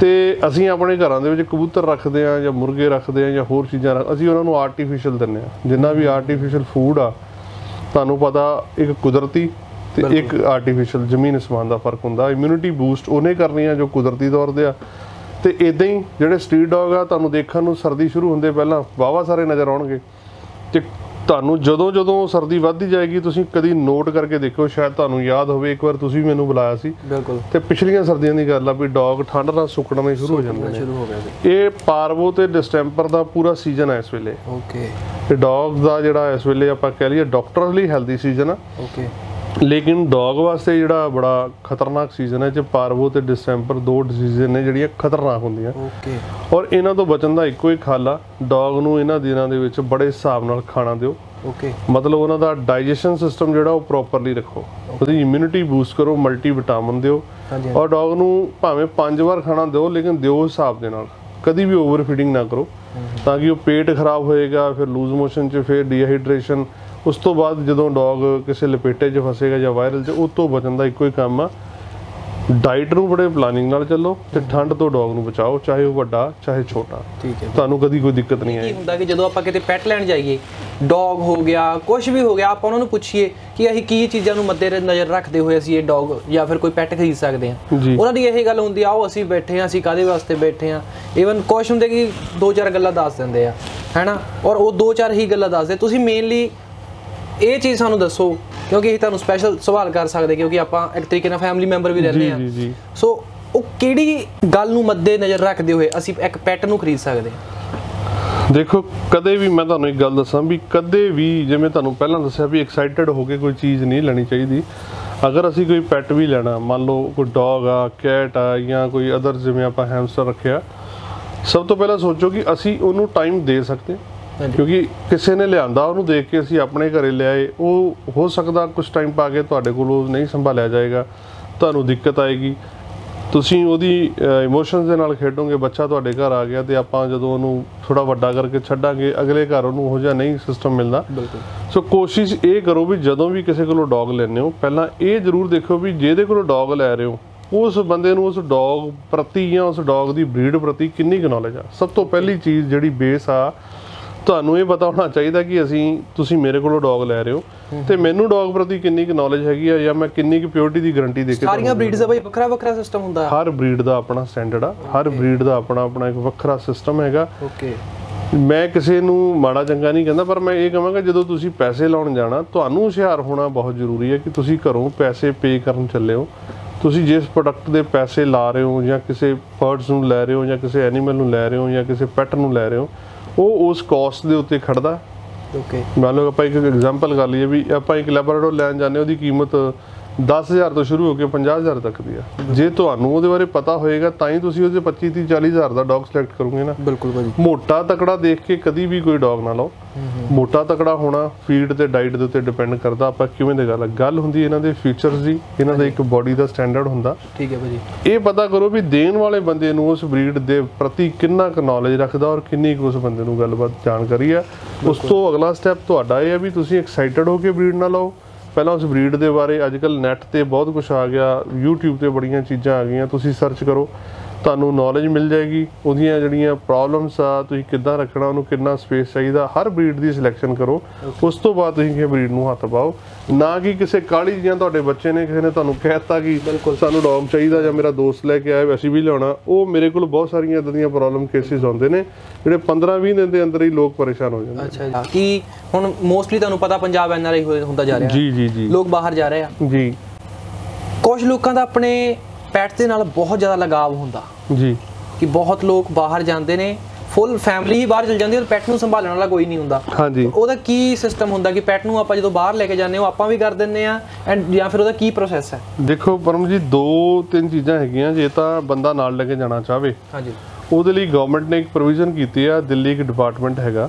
ਤੇ ਅਸੀਂ ਆਪਣੇ ਘਰਾਂ ਦੇ ਵਿੱਚ ਕਬੂਤਰ ਰੱਖਦੇ ਆ ਜਾਂ ਮੁਰਗੇ ਰੱਖਦੇ ਆ ਜਾਂ ਹੋਰ ਚੀਜ਼ਾਂ ਰੱਖ- ਅਸੀਂ ਉਹਨਾਂ ਨੂੰ ਆਰਟੀਫੀਸ਼ੀਅਲ ਦਿੰਨੇ ਆ ਜਿੰਨਾ ਵੀ ਆਰਟੀਫੀਸ਼ੀਅਲ ਫੂਡ ਆ ਤੁਹਾਨੂੰ ਪਤਾ ਇੱਕ ਕੁਦਰਤੀ ਤੇ ਇੱਕ ਆਰਟੀਫੀਸ਼ੀਅਲ ਜ਼ਮੀਨ ਅਸਮਾਨ ਦਾ ਫ਼ਰਕ ਹੁੰਦਾ। ਇਮਿਊਨਿਟੀ ਬੂਸਟ ਉਹਨੇ ਕਰਨੀ ਆ ਜੋ ਕੁਦਰਤੀ ਤੌਰ ਤੇ ਆ। ਤੇ ਇਦਾਂ ਹੀ ਜਿਹੜੇ ਸਟਰੀਟ ਡੌਗ ਆ ਤੁਹਾਨੂੰ ਦੇਖਣ ਨੂੰ ਸਰਦੀ ਸ਼ੁਰੂ ਹੁੰਦੇ ਪਹਿਲਾਂ ਵਾਵਾ ਸਾਰੇ ਨਜ਼ਰ ਆਉਣਗੇ। ਤੇ ਤੁਹਾਨੂੰ ਜਦੋਂ ਜਦੋਂ ਸਰਦੀ ਵੱਧਦੀ ਜਾਏਗੀ ਤੁਸੀਂ ਕਦੀ ਨੋਟ ਕਰਕੇ ਦੇਖਿਓ ਸ਼ਾਇਦ ਤੁਹਾਨੂੰ ਯਾਦ ਹੋਵੇ ਇੱਕ ਵਾਰ ਤੁਸੀਂ ਮੈਨੂੰ ਬੁਲਾਇਆ ਸੀ। ਬਿਲਕੁਲ। ਤੇ ਪਿਛਲੀਆਂ ਸਰਦੀਆਂ ਦੀ ਗੱਲ ਆ ਵੀ ਡੌਗ ਠੰਡ ਨਾਲ ਸੁੱਕਣੇ ਸ਼ੁਰੂ ਹੋ ਜਾਂਦੇ ਨੇ। ਸ਼ੁਰੂ ਹੋ ਗਿਆ ਜੀ। ਇਹ ਪਾਰਵੋ ਤੇ ਡਿਸਟੈਂਪਰ ਦਾ ਪੂਰਾ ਸੀਜ਼ਨ ਹੈ ਇਸ ਵੇਲੇ। ਓਕੇ ਤੇ ਡੌਗ ਦਾ ਜਿਹੜਾ ਇਸ ਵੇਲੇ ਆਪਾਂ ਕਹਿ ਲਈਏ ਡਾਕਟਰਸ ਲਈ ਹੈਲਦੀ ਸੀਜ਼ਨ ਆ। ਓਕੇ ਲੇਕਿਨ ਡੌਗ ਵਾਸਤੇ ਜਿਹੜਾ ਬੜਾ ਖਤਰਨਾਕ ਸੀਜ਼ਨ ਹੈ ਜੇ ਪਾਰਵੋ ਤੇ ਡਿਸਟੈਂਪਰ ਦੋ ਡਿਸੀਜ਼ਨ ਨੇ ਜਿਹੜੀਆਂ ਖਤਰਨਾਕ ਹੁੰਦੀਆਂ। ਓਕੇ ਔਰ ਇਹਨਾਂ ਤੋਂ ਬਚਣ ਦਾ ਇੱਕੋ ਹੀ ਹੱਲ ਆ ਡੌਗ ਨੂੰ ਇਹਨਾਂ ਦਿਨਾਂ ਦੇ ਵਿੱਚ ਬੜੇ ਹਿਸਾਬ ਨਾਲ ਖਾਣਾ ਦਿਓ। ਓਕੇ ਮਤਲਬ ਉਹਨਾਂ ਦਾ ਡਾਈਜੈਸ਼ਨ ਸਿਸਟਮ ਜਿਹੜਾ ਉਹ ਪ੍ਰੋਪਰਲੀ ਰੱਖੋ। ਉਹਦੀ ਇਮਿਊਨਿਟੀ ਬੂਸਟ ਕਰੋ ਮਲਟੀ ਵਿਟਾਮਿਨ ਦਿਓ ਔਰ ਡੌਗ ਨੂੰ ਭਾਵੇਂ ਪੰਜ ਵਾਰ ਖਾਣਾ ਦਿਓ ਲੇਕਿਨ ਦਿਓ ਹਿਸਾਬ ਦੇ ਨਾਲ। ਕਦੀ ਵੀ ਓਵਰ ਫੀਡਿੰਗ ਨਾ ਕਰੋ। ਤਾਂ ਕਿ ਉਹ ਪੇਟ ਖਰਾਬ ਹੋਏਗਾ ਫਿਰ ਲੂਜ਼ ਮੋਸ਼ਨ 'ਚ ਫਿਰ ਡੀਹਾਈਡਰੇਸ਼ਨ ਉਸ ਤੋਂ ਬਾਅਦ ਜਦੋਂ ਡੌਗ ਕਿਸੇ ਲਪੇਟੇ 'ਚ ਫਸੇਗਾ ਜਾਂ ਵਾਇਰਲ 'ਚ ਉਹ ਤੋਂ ਬਚਣ ਦਾ ਇੱਕੋ ਹੀ ਕੰਮ ਆ। ਡਾਈਟ ਨੂੰ ਬੜੇ ਪਲਾਨਿੰਗ ਨਾਲ ਚੱਲੋ ਤੇ ਠੰਡ ਤੋਂ ਡੌਗ ਨੂੰ ਬਚਾਓ ਚਾਹੇ ਉਹ ਵੱਡਾ ਚਾਹੇ ਛੋਟਾ। ਠੀਕ ਹੈ। ਤੁਹਾਨੂੰ ਕਦੀ ਕੋਈ ਦਿੱਕਤ ਨਹੀਂ ਆਏਗੀ। ਹੁੰਦਾ ਕਿ ਜਦੋਂ ਆਪਾਂ ਕਿਤੇ ਪੈਟ ਲੈਣ ਜਾਈਏ ਡੌਗ ਹੋ ਗਿਆ ਕੁਝ ਵੀ ਹੋ ਗਿਆ ਆਪਾਂ ਉਹਨਾਂ ਨੂੰ ਪੁੱਛੀਏ ਕਿ ਅਸੀਂ ਕੀ ਚੀਜ਼ਾਂ ਨੂੰ ਮੱਦੇ ਨਜ਼ਰ ਰੱਖਦੇ ਹੋਏ ਅਸੀਂ ਇਹ ਡੌਗ ਜਾਂ ਫਿਰ ਕੋਈ ਪੈਟ ਖਰੀਦ ਸਕਦੇ ਹਾਂ। ਉਹਨਾਂ ਦੀ ਇਹ ਗੱਲ ਹੁੰਦੀ ਆ ਆਓ ਅਸੀਂ ਬੈਠੇ ਹਾਂ ਅਸੀਂ ਕਾਦੇ ਵਾਸਤੇ ਬੈਠੇ ਹਾਂ? ਈਵਨ ਕੁਝ ਹੁੰਦੇ ਕਿ ਦੋ ਚਾਰ ਗੱਲਾਂ ਦੱਸ ਦਿੰਦੇ ਆ ਹੈਨਾ? ਔਰ ਉਹ ਦੋ ਚਾਰ ਹੀ ਗੱਲਾਂ ਦੱਸਦੇ। ਤੁਸੀਂ ਮੇਨਲੀ ਇਹ ਚੀਜ਼ ਸਾਨੂੰ ਦੱਸੋ ਕਿਉਂਕਿ ਅਸੀਂ ਤੁਹਾਨੂੰ ਸਪੈਸ਼ਲ ਸਵਾਲ ਕਰ ਸਕਦੇ ਕਿਉਂਕਿ ਆਪਾਂ ਇੱਕ ਤਰੀਕੇ ਨਾਲ ਫੈਮਿਲੀ ਮੈਂਬਰ ਵੀ ਰਹਿੰਦੇ ਆ ਸੋ ਉਹ ਕਿਹੜੀ ਗੱਲ ਨੂੰ ਮੱਦੇ ਨਜ਼ਰ ਰੱਖਦੇ ਹੋਏ ਅਸੀਂ ਇੱਕ ਪੈਟ ਨੂੰ ਖਰੀਦ ਸਕਦੇ ਦੇਖੋ ਕਦੇ ਵੀ ਮੈਂ ਤੁਹਾਨੂੰ ਇੱਕ ਗੱਲ ਦੱਸਾਂ ਵੀ ਕਦੇ ਵੀ ਜਿਵੇਂ ਤੁਹਾਨੂੰ ਪਹਿਲਾਂ ਦੱਸਿਆ ਵੀ ਐਕਸਾਈਟਡ ਹੋ ਕੇ ਕੋਈ ਚੀਜ਼ ਨਹੀਂ ਲੈਣੀ ਚਾਹੀਦੀ। ਅਗਰ ਅਸੀਂ ਕੋਈ ਪੈਟ ਵੀ ਲੈਣਾ ਮੰਨ ਲਓ ਕੋਈ ਡੌਗ ਆ ਕੈਟ ਆ ਜਾਂ ਕੋਈ ਅਦਰ ਜਿਵੇਂ ਆਪਾਂ ਹੈਮਸਟਰ ਰੱਖਿਆ ਸਭ ਤੋਂ ਪਹਿਲਾਂ ਸੋਚੋ ਕਿ ਅਸੀਂ ਉਹਨੂੰ ਟਾਈਮ ਦੇ ਸਕਦੇ। ਕਿਉਂਕਿ ਕਿਸੇ ਨੇ ਲਿਆਂਦਾ ਉਹਨੂੰ ਦੇਖ ਕੇ ਅਸੀਂ ਆਪਣੇ ਘਰੇ ਲਿਆਏ। ਉਹ ਹੋ ਸਕਦਾ ਕੁਝ ਟਾਈਮ ਪਾ ਕੇ ਤੁਹਾਡੇ ਕੋਲ ਉਹ ਨਹੀਂ ਸੰਭਾਲਿਆ ਜਾਏਗਾ। ਤੁਹਾਨੂੰ ਦਿੱਕਤ ਆਏਗੀ। ਤੁਸੀਂ ਉਹਦੀ ਇਮੋਸ਼ਨਸ ਦੇ ਨਾਲ ਖੇਡੋਗੇ ਬੱਚਾ ਤੁਹਾਡੇ ਘਰ ਆ ਗਿਆ ਤੇ ਆਪਾਂ ਜਦੋਂ ਉਹਨੂੰ ਥੋੜਾ ਵੱਡਾ ਕਰਕੇ ਛੱਡਾਂਗੇ ਅਗਲੇ ਘਰ ਉਹਨੂੰ ਉਹ ਜਿਹਾ ਨਹੀਂ ਸਿਸਟਮ ਮਿਲਦਾ। ਸੋ ਕੋਸ਼ਿਸ਼ ਇਹ ਕਰੋ ਵੀ ਜਦੋਂ ਵੀ ਕਿਸੇ ਕੋਲੋਂ ਡੌਗ ਲੈਣੇ ਹੋ ਪਹਿਲਾਂ ਇਹ ਜ਼ਰੂਰ ਦੇਖੋ ਵੀ ਜਿਹਦੇ ਕੋਲੋਂ ਡੌਗ ਲੈ ਰਹੇ ਹੋ ਉਸ ਬੰਦੇ ਨੂੰ ਉਸ ਡੌਗ ਪ੍ਰਤੀ ਜਾਂ ਉਸ ਡੌਗ ਦੀ ਬਰੀਡ ਪ੍ਰਤੀ ਕਿੰਨੀ ਨੌਲੇਜ ਆ? ਸਭ ਤੋਂ ਪਹਿਲੀ ਚੀਜ਼ ਜਿਹੜੀ ਬੇਸ ਆ ਤੁਹਾਨੂੰ ਇਹ ਪਤਾ ਹੋਣਾ ਚਾਹੀਦਾ ਕਿ ਅਸੀਂ ਤੁਸੀਂ ਮੇਰੇ ਕੋਲੋਂ ਡੌਗ ਲੈ ਰਹੇ ਹੋ। ਤੇ ਮੈਨੂੰ ਡੌਗ ਪ੍ਰਤੀ ਕਿੰਨੀ ਕੁ ਨੌਲੇਜ ਹੈਗੀ ਆ ਜਾਂ ਮੈਂ ਕਿੰਨੀ ਕੁ ਪਿਓਰਿਟੀ ਦੀ ਗਾਰੰਟੀ ਦੇ ਕੇ ਸਾਰੀਆਂ ਬਰੀਡਸ ਦਾ ਬਈ ਵੱਖਰਾ ਵੱਖਰਾ ਸਿਸਟਮ ਹੁੰਦਾ। ਹਰ ਬਰੀਡ ਦਾ ਆਪਣਾ ਸਟੈਂਡਰਡ ਆ ਹਰ ਬਰੀਡ ਦਾ ਆਪਣਾ ਆਪਣਾ ਇੱਕ ਵੱਖਰਾ ਸਿਸਟਮ ਹੈਗਾ। ਓਕੇ ਮੈਂ ਕਿਸੇ ਨੂੰ ਮਾੜਾ ਚੰਗਾ ਨਹੀਂ ਕਹਿੰਦਾ ਪਰ ਮੈਂ ਇਹ ਕਹਾਂਗਾ ਜਦੋਂ ਤੁਸੀਂ ਪੈਸੇ ਲਾਉਣ ਜਾਣਾ ਤੁਹਾਨੂੰ ਹੁਸ਼ਿਆਰ ਹੋਣਾ ਬਹੁਤ ਜ਼ਰੂਰੀ ਹੈ ਕਿ ਤੁਸੀਂ ਘਰੋਂ ਪੈਸੇ ਪੇ ਕਰਨ ਚੱਲੇ ਹੋ। ਤੁਸੀਂ ਜਿਸ ਪ੍ਰੋਡਕਟ ਦੇ ਪੈਸੇ ਲਾ ਰਹੇ ਹੋ ਜਾਂ ਕਿਸੇ ਬਰਡਸ ਨੂੰ ਲੈ ਰਹੇ ਹੋ ਜਾਂ ਕਿਸੇ ਐਨੀਮਲ ਨੂੰ ਲੈ ਰਹੇ ਹੋ ਜਾਂ ਕਿਸੇ ਪੈਟ ਨੂੰ ਲੈ ਰਹੇ ਹੋ ਉਹ ਉਸ ਕਾਸਟ ਦੇ ਉੱਤੇ ਖੜਦਾ। ਓਕੇ ਮੰਨ ਲਓ ਆਪਾਂ ਇੱਕ ਐਗਜ਼ਾਮਪਲ ਕਰ ਲਈਏ ਵੀ ਆਪਾਂ ਇੱਕ ਲੈਬਰਾਡੋਰ ਲੈਣ ਜਾਂਦੇ ਉਹਦੀ ਕੀਮਤ 10000 ਤੋਂ ਸ਼ੁਰੂ ਹੋ ਕੇ 50000 ਤੱਕ ਦੀ ਆ। ਜੇ ਤੁਹਾਨੂੰ ਉਹਦੇ ਬਾਰੇ ਪਤਾ ਹੋਏਗਾ ਤਾਂ ਹੀ ਤੁਸੀਂ ਉਹਦੇ 25 30 40000 ਦਾ ਡੌਗ ਸਿਲੈਕਟ ਕਰੋਗੇ ਨਾ। ਬਿਲਕੁਲ ਭਾਜੀ। ਮੋਟਾ ਤਕੜਾ ਦੇਖ ਕੇ ਕਦੀ ਵੀ ਕੋਈ ਡੌਗ ਨਾ ਲਓ। ਮੋਟਾ ਤਕੜਾ ਹੋਣਾ ਫੀਡ ਤੇ ਡਾਈਟ ਦੇ ਉੱਤੇ ਡਿਪੈਂਡ ਕਰਦਾ ਆਪਾਂ ਕਿਵੇਂ ਦੀ ਗੱਲ ਆ। ਗੱਲ ਹੁੰਦੀ ਇਹਨਾਂ ਦੇ ਫੀਚਰਸ ਦੀ ਇਹਨਾਂ ਦਾ ਇੱਕ ਬਾਡੀ ਦਾ ਸਟੈਂਡਰਡ ਹੁੰਦਾ। ਠੀਕ ਹੈ ਭਾਜੀ। ਇਹ ਪਤਾ ਕਰੋ ਵੀ ਦੇਣ ਵਾਲੇ ਬੰਦੇ ਨੂੰ ਉਸ ਬਰੀਡ ਦੇ ਪ੍ਰਤੀ ਕਿੰਨਾ ਕੁ ਨੌਲੇਜ ਰੱਖਦਾ ਔਰ ਕਿੰਨੀ ਕੁ ਉਸ ਬੰਦੇ ਨੂੰ ਗੱਲਬਾਤ ਜਾਣਕਾਰੀ ਆ। ਉਸ ਤੋਂ ਅਗਲਾ ਸਟੈਪ ਤੁਹਾਡਾ ਇਹ ਹੈ ਵੀ ਤੁਸੀਂ ਐਕਸਾਈਟਡ ਹੋ ਕੇ ਬਰੀਡ ਨਾ ਲਓ। ਪਹਿਲਾਂ ਉਸ ਬਰੀਡ ਦੇ ਬਾਰੇ ਅੱਜ ਕੱਲ ਨੈਟ ਤੇ ਬਹੁਤ ਕੁਝ ਆ ਗਿਆ, YouTube ਤੇ ਬੜੀਆਂ ਚੀਜ਼ਾਂ ਆ ਗਈਆਂ, ਤੁਸੀਂ ਸਰਚ ਕਰੋ। ਤੁਹਾਨੂੰ ਨੌਲੇਜ ਮਿਲ ਜਾਏਗੀ ਉਹਦੀਆਂ ਜਿਹੜੀਆਂ ਪ੍ਰੋਬਲਮਸ ਆ ਤੁਸੀਂ ਕਿੱਦਾਂ ਰੱਖਣਾ ਉਹਨੂੰ ਕਿੰਨਾ ਸਪੇਸ ਚਾਹੀਦਾ ਹਰ ਬਰੀਡ ਦੀ ਸਿਲੈਕਸ਼ਨ ਕਰੋ। ਉਸ ਤੋਂ ਬਾਅਦ ਤੁਸੀਂ ਕਿਸੇ ਬਰੀਡ ਨੂੰ ਹੱਥ ਪਾਓ। ਨਾ ਕਿ ਕਿਸੇ ਕਾਲੀ ਜਾਂ ਤੁਹਾਡੇ ਬੱਚੇ ਨੇ ਕਿਸੇ ਨੇ ਤੁਹਾਨੂੰ ਕਹਿਤਾ ਕਿ। ਸਾਨੂੰ ਡੌਗ ਚਾਹੀਦਾ ਜਾਂ ਮੇਰਾ ਦੋਸਤ ਲੈ ਕੇ ਆਇਆ ਅਸੀਂ ਵੀ ਲਿਆਉਣਾ। ਉਹ ਮੇਰੇ ਕੋਲ ਬਹੁਤ ਸਾਰੀਆਂ ਇਦਾਂ ਦੀਆਂ ਪ੍ਰੋਬਲਮ ਕੇਸਿਸ ਆਉਂਦੇ ਨੇ ਜਿਹੜੇ 15-20 ਦਿਨ ਦੇ ਅੰਦਰ ਹੀ ਲੋਕ ਪਰੇਸ਼ਾਨ ਹੋ ਜਾਂਦੇ। ਅੱਛਾ ਜੀ। ਕੀ ਹੁਣ ਮੋਸਟਲੀ ਤੁਹਾਨੂੰ ਪਤਾ ਪੰਜਾਬ ਐਨਆਰਆਈ ਹੁੰਦਾ ਜਾ ਰਿਹਾ। ਜੀ ਜੀ ਜੀ। ਲੋਕ ਬਾਹਰ ਜਾ ਰਹੇ ਆ। ਜੀ। ਕੁਝ ਲੋਕਾਂ ਦਾ ਆਪਣੇ ਪੈਟ ਦੇ ਨਾਲ ਬਹੁਤ ਜ਼ਿਆਦਾ ਲਗਾਵ ਹੁੰਦਾ। ਜੀ। ਕਿ ਬਹੁਤ ਲੋਕ ਬਾਹਰ ਜਾਂਦੇ ਨੇ ਫੁੱਲ ਫੈਮਿਲੀ ਹੀ ਬਾਹਰ ਚਲ ਜਾਂਦੀ ਹੈ ਤੇ ਪੈਟ ਨੂੰ ਸੰਭਾਲਣ ਵਾਲਾ ਕੋਈ ਨਹੀਂ ਹੁੰਦਾ। ਹਾਂਜੀ। ਉਹਦਾ ਕੀ ਸਿਸਟਮ ਹੁੰਦਾ ਕਿ ਪੈਟ ਨੂੰ ਆਪਾਂ ਜਦੋਂ ਬਾਹਰ ਲੈ ਕੇ ਜਾਂਦੇ ਹਾਂ ਆਪਾਂ ਵੀ ਕਰ ਦਿੰਦੇ ਆ ਐਂਡ ਜਾਂ ਫਿਰ ਉਹਦਾ ਕੀ ਪ੍ਰੋਸੈਸ ਹੈ? ਦੇਖੋ ਪਰਮ ਜੀ ਦੋ ਤਿੰਨ ਚੀਜ਼ਾਂ ਹੈਗੀਆਂ ਜੇ ਤਾਂ ਬੰਦਾ ਨਾਲ ਲੈ ਕੇ ਜਾਣਾ ਚਾਹਵੇ। ਹਾਂਜੀ। ਉਹਦੇ ਲਈ ਗਵਰਨਮੈਂਟ ਨੇ ਇੱਕ ਪ੍ਰੋਵੀਜ਼ਨ ਕੀਤੀ ਆ ਦਿੱਲੀ ਇੱਕ ਡਿਪਾਰਟਮੈਂਟ ਹੈਗਾ।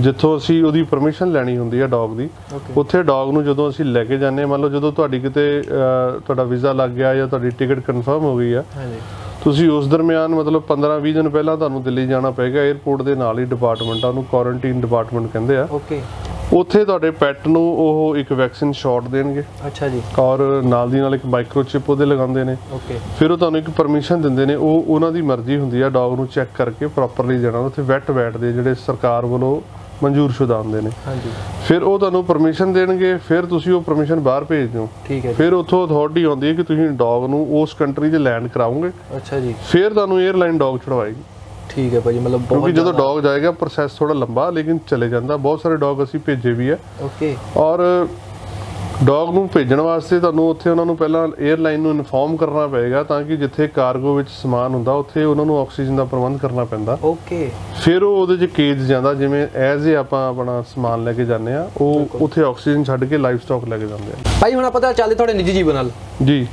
ਜਿੱਥੋਂ ਅਸੀਂ ਉਹਦੀ ਪਰਮਿਸ਼ਨ ਲੈਣੀ ਹੁੰਦੀ ਆ ਡੌਗ ਦੀ. ਉੱਥੇ ਡੌਗ ਨੂੰ ਜਦੋਂ ਅਸੀਂ ਲੈ ਕੇ ਜਾਂਦੇ ਮੰਨ ਲਓ ਜਦੋਂ ਤੁਹਾਡੀ ਕਿਤੇ ਤੁਹਾਡਾ ਵੀਜ਼ਾ ਲੱਗ ਗਿਆ ਜਾਂ ਤੁਹਾਡੀ ਟਿਕਟ ਕਨਫਰਮ ਹੋ ਗਈ ਆ ਹਾਂਜੀ। ਤੁਸੀਂ ਉਸ ਦਰਮਿਆਨ ਮਤਲਬ 15-20 ਦਿਨ ਪਹਿਲਾਂ ਤੁਹਾਨੂੰ ਦਿੱਲੀ ਜਾਣਾ ਪਏਗਾ 에ਅਰਪੋਰਟ ਦੇ ਨਾਲ ਹੀ ਡਿਪਾਰਟਮੈਂਟ ਆ ਉਹਨੂੰ ਕੁਆਰੰਟਾਈਨ ਡਿਪਾਰਟਮੈਂਟ ਕਹਿੰਦੇ ਆ। ਓਕੇ ਉੱਥੇ ਤੁਹਾਡੇ ਪੈਟ ਨੂੰ ਉਹ ਇੱਕ ਵੈਕਸੀਨ ਸ਼ਾਟ ਦੇਣਗੇ। ਅੱਛਾ ਜੀ। ਔਰ ਨਾਲ ਦੀ ਨਾਲ ਇੱਕ ਮਾਈਕਰੋਚਿਪ ਉਹਦੇ ਲਗਾਉਂਦੇ ਨੇ। ਓਕੇ। ਫਿਰ ਉਹ ਤੁਹਾਨੂੰ ਇੱਕ ਪਰਮਿਸ਼ਨ ਦਿੰਦੇ ਨੇ ਉਹ ਉਹਨਾਂ ਦੀ ਮਰਜ਼ੀ ਹੁੰਦੀ ਆ ਡੌਗ ਨੂੰ ਚੈੱਕ ਕਰਕੇ ਪ੍ਰੋਪਰਲੀ ਦੇਣਾ। ਉੱਥੇ ਵੈਟ ਵੈਟ ਦੇ ਜਿਹੜੇ ਸਰਕਾਰ ਵੱਲੋਂ ਮਨਜ਼ੂਰਸ਼ੁਦਾ ਹੁੰਦੇ ਨੇ। ਹਾਂਜੀ। ਫਿਰ ਉਹ ਤੁਹਾਨੂੰ ਪਰਮਿਸ਼ਨ ਦੇਣਗੇ ਫਿਰ ਤੁਸੀਂ ਉਹ ਪਰਮਿਸ਼ਨ ਬਾਹਰ ਭੇਜ ਦਿਓ। ਠੀਕ ਹੈ ਫਿਰ ਉੱਥੋਂ ਅਥਾਰਟੀ ਆਉਂਦੀ ਹੈ ਕਿ ਤੁਸੀਂ ਡੌਗ ਨੂੰ ਉਸ ਕੰਟਰੀ 'ਚ ਲੈਂਡ ਕਰਾਓਗੇ। ਅੱਛਾ ਜੀ। ਫਿਰ ਤੁਹਾਨੂੰ 에ਅਰਲਾਈਨ ਡੌਗ ਛੁਡਵਾਏਗੀ ਠੀਕ ਹੈ ਭਾਜੀ ਮਤਲਬ ਕਿਉਂਕਿ ਬਹੁਤ ਜਦੋਂ ਡੌਗ ਜਾਏਗਾ ਪ੍ਰੋਸੈਸ ਥੋੜਾ ਲੰਬਾ ਲੇਕਿਨ ਚਲੇ ਜਾਂਦਾ। ਬਹੁਤ ਸਾਰੇ ਡੌਗ ਅਸੀਂ ਭੇਜੇ ਵੀ ਆ। ਓਕੇ ਔਰ ਡੌਗ ਨੂੰ ਭੇਜਣ ਵਾਸਤੇ ਤੁਹਾਨੂੰ ਉੱਥੇ ਉਹਨਾਂ ਨੂੰ ਪਹਿਲਾਂ 에ਅਰਲਾਈਨ ਨੂੰ ਇਨਫੋਰਮ ਕਰਨਾ ਪਏਗਾ ਤਾਂ ਕਿ ਜਿੱਥੇ ਕਾਰਗੋ ਵਿੱਚ ਸਮਾਨ ਹੁੰਦਾ ਉੱਥੇ ਉਹਨਾਂ ਨੂੰ ਆਕਸੀਜਨ ਦਾ ਪ੍ਰਬੰਧ ਕਰਨਾ ਪੈਂਦਾ। ਓਕੇ ਫਿਰ ਉਹ ਉਹਦੇ 'ਚ ਕੇਜ ਜਾਂਦਾ ਜਿਵੇਂ ਐਜ਼ ਏ ਆਪਾਂ ਆਪਣਾ ਸਮਾਨ ਲੈ ਕੇ ਜਾਂਦੇ ਆ ਉਹ ਉੱਥੇ ਆਕਸੀਜਨ ਛੱਡ ਕੇ ਲਾਈਵ ਸਟਾਕ ਲੈ ਕੇ ਜਾਂਦੇ ਆ। ਭਾਈ ਹੁਣ ਆਪਾਂ ਤਾਂ ਚੱਲਦੇ ਤੁਹਾਡੇ ਨਿੱਜੀ ਜੀਵਨ ਨਾਲ ਜੀ।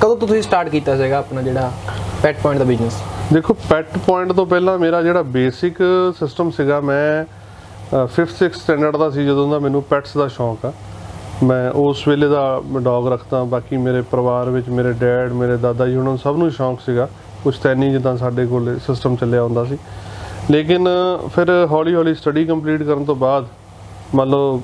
ਕਦੋਂ ਤੋਂ ਤੁਸੀਂ ਸਟਾਰਟ ਕੀਤਾ ਸੀਗਾ ਆਪਣਾ ਜਿਹੜਾ ਪੈਟ ਪੁਆਇੰਟ ਦਾ ਬਿਜ਼ਨਸ ਦੇਖੋ ਪੈਟ ਪੁਆਇੰਟ ਤੋਂ ਪਹਿਲਾਂ ਮੇਰਾ ਜਿਹੜਾ ਬੇਸਿਕ ਸਿਸਟਮ ਸੀਗਾ, ਮੈਂ 5th 6th ਸਟੈਂਡਰਡ ਦਾ ਸੀ ਜਦੋਂ ਦਾ ਮੈਨੂੰ ਪੈਟਸ ਦਾ ਸ਼ੌਂਕ ਆ। ਮੈਂ ਉਸ ਵੇਲੇ ਦਾ ਡੌਗ ਰੱਖਦਾ, ਬਾਕੀ ਮੇਰੇ ਪਰਿਵਾਰ ਵਿੱਚ ਮੇਰੇ ਡੈਡ ਮੇਰੇ ਦਾਦਾ ਜੀ, ਉਹਨਾਂ ਨੂੰ ਸਭ ਨੂੰ ਸ਼ੌਂਕ ਸੀਗਾ। ਪੁਸ਼ਤੈਨੀ ਜਿੱਦਾਂ ਸਾਡੇ ਕੋਲ ਸਿਸਟਮ ਚੱਲਿਆ ਹੁੰਦਾ ਸੀ। ਲੇਕਿਨ, ਫਿਰ ਹੌਲੀ ਹੌਲੀ ਸਟੱਡੀ ਕੰਪਲੀਟ ਕਰਨ ਤੋਂ ਬਾਅਦ, ਮੰਨ ਲਓ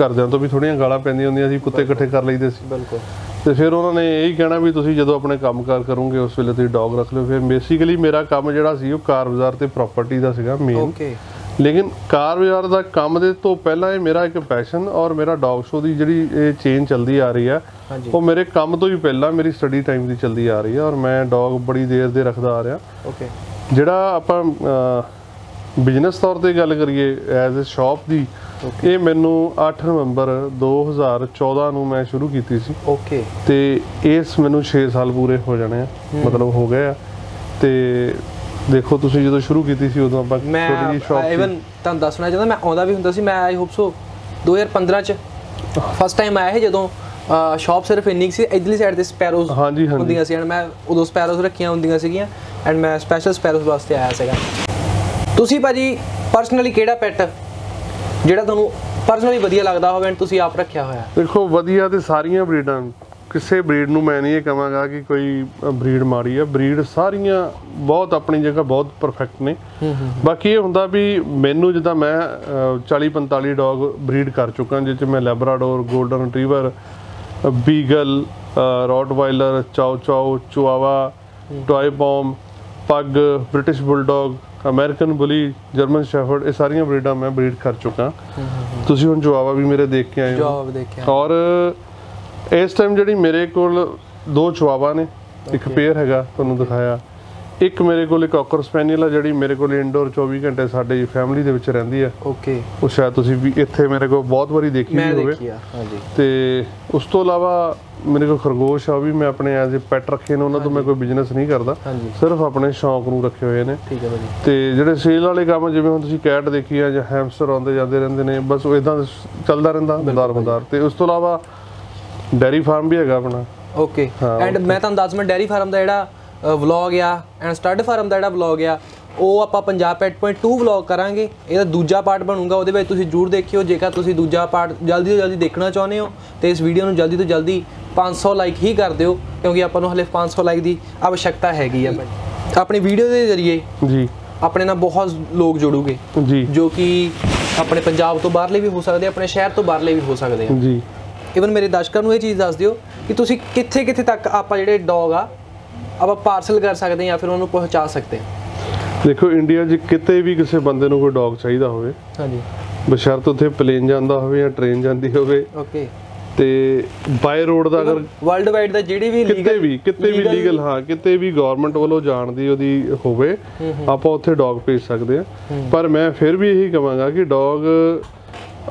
ਘਰਦਿਆਂ ਤੋਂ ਵੀ ਥੋੜੀਆਂ ਗਾਲਾਂ ਪੈਂਦੀਆਂ ਹੁੰਦੀਆਂ ਸੀ, ਕੁੱਤੇ ਇਕੱਠੇ ਕਰ ਲਈਦੇ ਸੀ। ਬਿਲਕੁਲ। ਤੇ ਫਿਰ ਉਹਨਾਂ ਨੇ ਇਹੀ ਕਹਿਣਾ ਵੀ ਤੁਸੀਂ ਜਦੋਂ ਆਪਣੇ ਕੰਮਕਾਰ ਕਰੋਗੇ ਉਸ ਵੇਲੇ ਤੁਸੀਂ ਡੌਗ ਰੱਖ ਲਿਓ। ਫਿਰ ਬੇਸਿਕਲੀ ਮੇਰਾ ਕੰਮ ਜਿਹੜਾ ਸੀ ਉਹ ਕਾਰ ਬਾਜ਼ਾਰ ਤੇ ਪ੍ਰਾਪਰਟੀ ਦਾ ਸੀਗਾ ਮੇਨ ਓਕੇ ਲੇਕਿਨ ਕਾਰ ਬਾਜ਼ਾਰ ਦਾ ਕੰਮ ਦੇ ਤੋਂ ਪਹਿਲਾਂ ਇਹ ਮੇਰਾ ਇੱਕ ਪੈਸ਼ਨ ਔਰ ਮੇਰਾ ਡੌਗ ਸ਼ੋ ਦੀ ਜਿਹੜੀ ਇਹ ਚੇਨ ਚੱਲਦੀ ਆ ਰਹੀ ਆ ਉਹ ਮੇਰੇ ਕੰਮ ਤੋਂ ਵੀ ਪਹਿਲਾਂ ਮੇਰੀ ਸਟੱਡੀ ਟਾਈਮ ਦੀ ਚੱਲਦੀ ਆ ਰਹੀ ਆ ਔਰ ਮੈਂ ਡੌਗ ਬੜੀ ਦੇਰ ਦੇ ਰੱਖਦਾ ਆ ਰਿਹਾ। ਓਕੇ ਜਿਹੜਾ ਆਪਾਂ ਬਿਜ਼ਨਸ ਤੌਰ ਤੇ ਗੱਲ ਕਰੀਏ ਐਜ਼ ਅ ਸ਼ਾਪ ਦੀ ਇਹ ਮੈਨੂੰ 8 ਨਵੰਬਰ 2014 ਨੂੰ ਮੈਂ ਸ਼ੁਰੂ ਕੀਤੀ ਸੀ। ਓਕੇ ਤੇ ਇਸ ਮੈਨੂੰ 6 ਸਾਲ ਪੂਰੇ ਹੋ ਜਾਣੇ ਆ। ਮਤਲਬ ਹੋ ਗਏ ਆ। ਤੇ ਦੇਖੋ ਤੁਸੀਂ ਜਦੋਂ ਸ਼ੁਰੂ ਕੀਤੀ ਸੀ ਉਦੋਂ ਆਪਾਂ ਛੋਟੀ ਜਿਹੀ ਸ਼ਾਪ ਸੀ। ਇਵਨ ਤੁਹਾਨੂੰ ਦੱਸਣਾ ਚਾਹੁੰਦਾ ਮੈਂ ਆਉਂਦਾ ਵੀ ਹੁੰਦਾ ਸੀ ਮੈਂ ਆਈ ਹੋਪ ਸੋ 2015 ਚ ਫਸਟ ਟਾਈਮ ਆਇਆ ਸੀ ਜਦੋਂ ਸ਼ਾਪ ਸਿਰਫ ਇੰਨੀ ਸੀ ਇਧਰਲੀ ਸਾਈਡ ਤੇ ਸਪੈਰੋਜ਼ ਹੁੰਦੀਆਂ ਸੀ ਐਂਡ ਮੈਂ ਉਦੋਂ ਸਪੈਰੋਜ਼ ਰੱਖੀਆਂ ਹੁੰਦੀਆਂ ਸੀਗੀਆਂ ਐਂਡ ਮੈਂ ਸਪੈਸ਼ਲ ਸਪੈਰੋਜ਼ ਵਾਸਤੇ ਆਇਆ ਸੀਗਾ। ਤੁਸੀਂ ਭਾਜੀ ਪਰਸਨਲੀ ਕਿਹੜਾ ਪੈਟ ਜਿਹੜਾ ਤੁਹਾਨੂੰ ਪਰਸਨਲੀ ਵਧੀਆ ਲੱਗਦਾ ਹੋਵੇ ਐਂਡ ਤੁਸੀਂ ਆਪ ਰੱਖਿਆ ਹੋਇਆ ਦੇਖੋ ਵਧੀਆ ਤੇ ਸਾਰੀਆਂ ਬਰੀਡਾਂ ਕਿਸੇ ਬਰੀਡ ਨੂੰ ਮੈਂ ਨਹੀਂ ਇਹ ਕਹਾਂਗਾ ਕਿ ਕੋਈ ਬਰੀਡ ਮਾੜੀ ਆ। ਬਰੀਡ ਸਾਰੀਆਂ ਬਹੁਤ ਆਪਣੀ ਜਗ੍ਹਾ ਬਹੁਤ ਪਰਫੈਕਟ ਨੇ। ਬਾਕੀ ਇਹ ਹੁੰਦਾ ਵੀ ਮੈਨੂੰ ਜਿੱਦਾਂ ਮੈਂ 40 45 ਡੌਗ ਬਰੀਡ ਕਰ ਚੁੱਕਾ ਜਿਸ 'ਚ ਮੈਂ Labrador golden retriever beagle rottweiler chow chow chihuahua toy pom pug British bulldog American bully German shepherd ਇਹ ਸਾਰੀਆਂ ਬਰੀਡਾਂ ਮੈਂ ਬਰੀਡ ਕਰ ਚੁੱਕਾ। ਤੁਸੀਂ ਹੁਣ ਚੁਆਵਾ ਵੀ ਮੇਰੇ ਦੇਖ ਕੇ ਆਏ ਹੋ। ਜਵਾਬ ਦੇਖਿਆ ਔਰ ਇਸ ਟਾਈਮ ਜਿਹੜੀ ਮੇਰੇ ਕੋਲ ਦੋ ਚੁਆਵਾ ਨੇ ਇੱਕ ਪੇਅਰ ਹੈਗਾ ਤੁਹਾਨੂੰ ਦਿਖਾਇਆ। ਇੱਕ ਮੇਰੇ ਕੋਲ ਇੱਕ ਔਕਰ ਸਪੈਨੀਅਲ ਆ ਜਿਹੜੀ ਮੇਰੇ ਕੋਲ ਇੰਡੋਰ 24 ਘੰਟੇ ਸਾਡੇ ਫੈਮਿਲੀ ਦੇ ਵਿੱਚ ਰਹਿੰਦੀ ਆ। ਓਕੇ ਉਹ ਸ਼ਾਇਦ ਤੁਸੀਂ ਵੀ ਇੱਥੇ ਮੇਰੇ ਕੋਲ ਬਹੁਤ ਵਾਰੀ ਦੇਖੀ ਹੋਵੇ। ਦੇਖੀ ਆ ਹਾਂਜੀ। ਤੇ ਉਸ ਤੋਂ ਇਲਾਵਾ ਮੇਰੇ ਕੋਲ ਖਰਗੋਸ਼ ਆ ਉਹ ਵੀ ਮੈਂ ਆਪਣੇ ਐਜ਼ ਅ ਪੈਟ ਰੱਖੇ ਨੇ ਉਹਨਾਂ ਤੋਂ ਮੈਂ ਕੋਈ ਬਿਜ਼ਨਸ ਨਹੀਂ ਕਰਦਾ। ਸਿਰਫ ਆਪਣੇ ਸ਼ੌਂਕ ਨੂੰ ਰੱਖੇ ਹੋਏ ਨੇ। ਠੀਕ ਹੈ ਭਾਜੀ ਤੇ ਜਿਹੜੇ ਸੇਲ ਵਾਲੇ ਕੰਮ ਜਿਵੇਂ ਹੁਣ ਤੁਸੀਂ ਕੈਟ ਦੇਖੀ ਆ ਜਾਂ ਹੈਮਸਟਰ ਆਉਂਦੇ ਜਾਂਦੇ ਰਹਿੰਦੇ ਨੇ ਬਸ ਉਹ ਇਦਾਂ ਚੱਲਦਾ ਰਹਿੰਦਾ ਮਦਾਰ ਮਦਾਰ ਤੇ ਉਸ ਤੋਂ ਇਲਾਵਾ ਡੈਰੀ ਫਾਰਮ ਵੀ ਹੈਗਾ ਆਪਣਾ। ਓਕੇ ਐਂਡ ਮੈਂ ਤੁਹਾਨੂੰ ਦੱਸ ਮੈਂ ਡੈਰੀ ਫਾਰਮ ਦਾ ਜਿਹੜਾ ਵਲੌਗ ਆ ਐਂਡ ਸਟੱਡ ਫਾਰਮ ਦਾ ਜਿਹੜਾ ਵਲੌਗ ਆ ਉਹ ਆਪਾਂ ਪੰਜਾਬ ਪੈਟ ਪੁਆਇੰਟ 2 ਵਲੌਗ ਕਰਾਂਗੇ। ਇਹਦਾ ਦੂਜਾ ਪਾਰਟ ਬਣੂਗਾ ਉਹਦੇ ਵਿੱਚ ਤੁਸੀਂ ਜਰੂਰ ਦੇਖਿਓ ਜੇਕਰ ਤੁਸੀਂ ਦੂਜਾ ਪਾਰਟ ਜਲਦੀ ਤੋਂ ਜਲਦੀ ਦੇਖਣਾ ਚਾਹੁੰਦੇ ਹੋ ਤੇ ਇਸ ਵੀਡੀਓ ਨੂੰ ਜਲਦੀ ਤੋਂ ਜਲਦੀ 500 ਲਾਈਕ ਹੀ ਕਰ ਦਿਓ ਕਿਉਂਕਿ ਆਪਾਂ ਨੂੰ ਹਲੇ 500 ਲਾਈਕ ਦੀ ਆਵਸ਼ਕਤਾ ਹੈਗੀ ਆ। ਆਪਣੀ ਵੀਡੀਓ ਦੇ ਜ਼ਰੀਏ ਜੀ। ਆਪਣੇ ਨਾਲ ਬਹੁਤ ਲੋਕ ਜੁੜੂਗੇ ਜੀ। ਜੋ ਕਿ ਆਪਣੇ ਪੰਜਾਬ ਤੋਂ ਬਾਹਰਲੇ ਵੀ ਹੋ ਸਕਦੇ ਆਪਣੇ ਸ਼ਹਿਰ ਤੋਂ ਬਾਹਰਲੇ ਵੀ ਹੋ ਸਕਦੇ ਆ। ਜੀ। ਇਵਨ ਮੇਰੇ ਦਰਸ਼ਕਾਂ ਨੂੰ ਇਹ ਚੀਜ਼ ਦੱਸ ਦਿਓ ਕਿ ਤੁਸੀਂ ਕਿੱਥੇ ਕਿੱਥੇ ਤੱਕ ਆਪਾਂ ਜਿਹੜੇ ਡੌਗ ਆ ਆਪਾਂ ਪਾਰਸਲ ਕਰ ਸਕਦੇ ਹਾਂ ਜਾਂ ਫਿਰ ਉਹਨੂੰ ਪਹੁੰਚਾ ਸਕਦੇ ਹਾਂ। ਦੇਖੋ ਇੰਡੀਆ 'ਚ ਕਿਤੇ ਵੀ ਕਿਸੇ ਬੰਦੇ ਨੂੰ ਕੋਈ ਡੌਗ ਚਾਹੀਦਾ ਹੋਵੇ ਹਾਂਜੀ। ਬਸ਼ਰਤ ਉੱਥੇ ਪਲੇਨ ਜਾਂਦਾ ਹੋਵੇ ਜਾਂ ਟ੍ਰੇਨ ਜਾਂਦੀ ਹੋਵੇ ਓਕੇ ਤੇ ਬਾਈ ਰੋਡ ਦਾ ਅਗਰ ਵਰਲਡ ਵਾਈਡ ਦਾ ਜਿਹੜੇ ਵੀ ਕਿਤੇ ਵੀ ਕਿਤੇ ਵੀ ਲੀਗਲ ਹਾਂ ਕਿਤੇ ਵੀ ਗਵਰਨਮੈਂਟ ਵੱਲੋਂ ਜਾਣ ਦੀ ਉਹਦੀ ਹੋਵੇ ਆਪਾਂ ਉੱਥੇ ਡੌਗ ਭੇਜ ਸਕਦੇ ਆ ਪਰ ਮੈਂ ਫਿਰ ਵੀ ਇਹੀ ਕਹਾਂਗਾ ਕਿ ਡੌਗ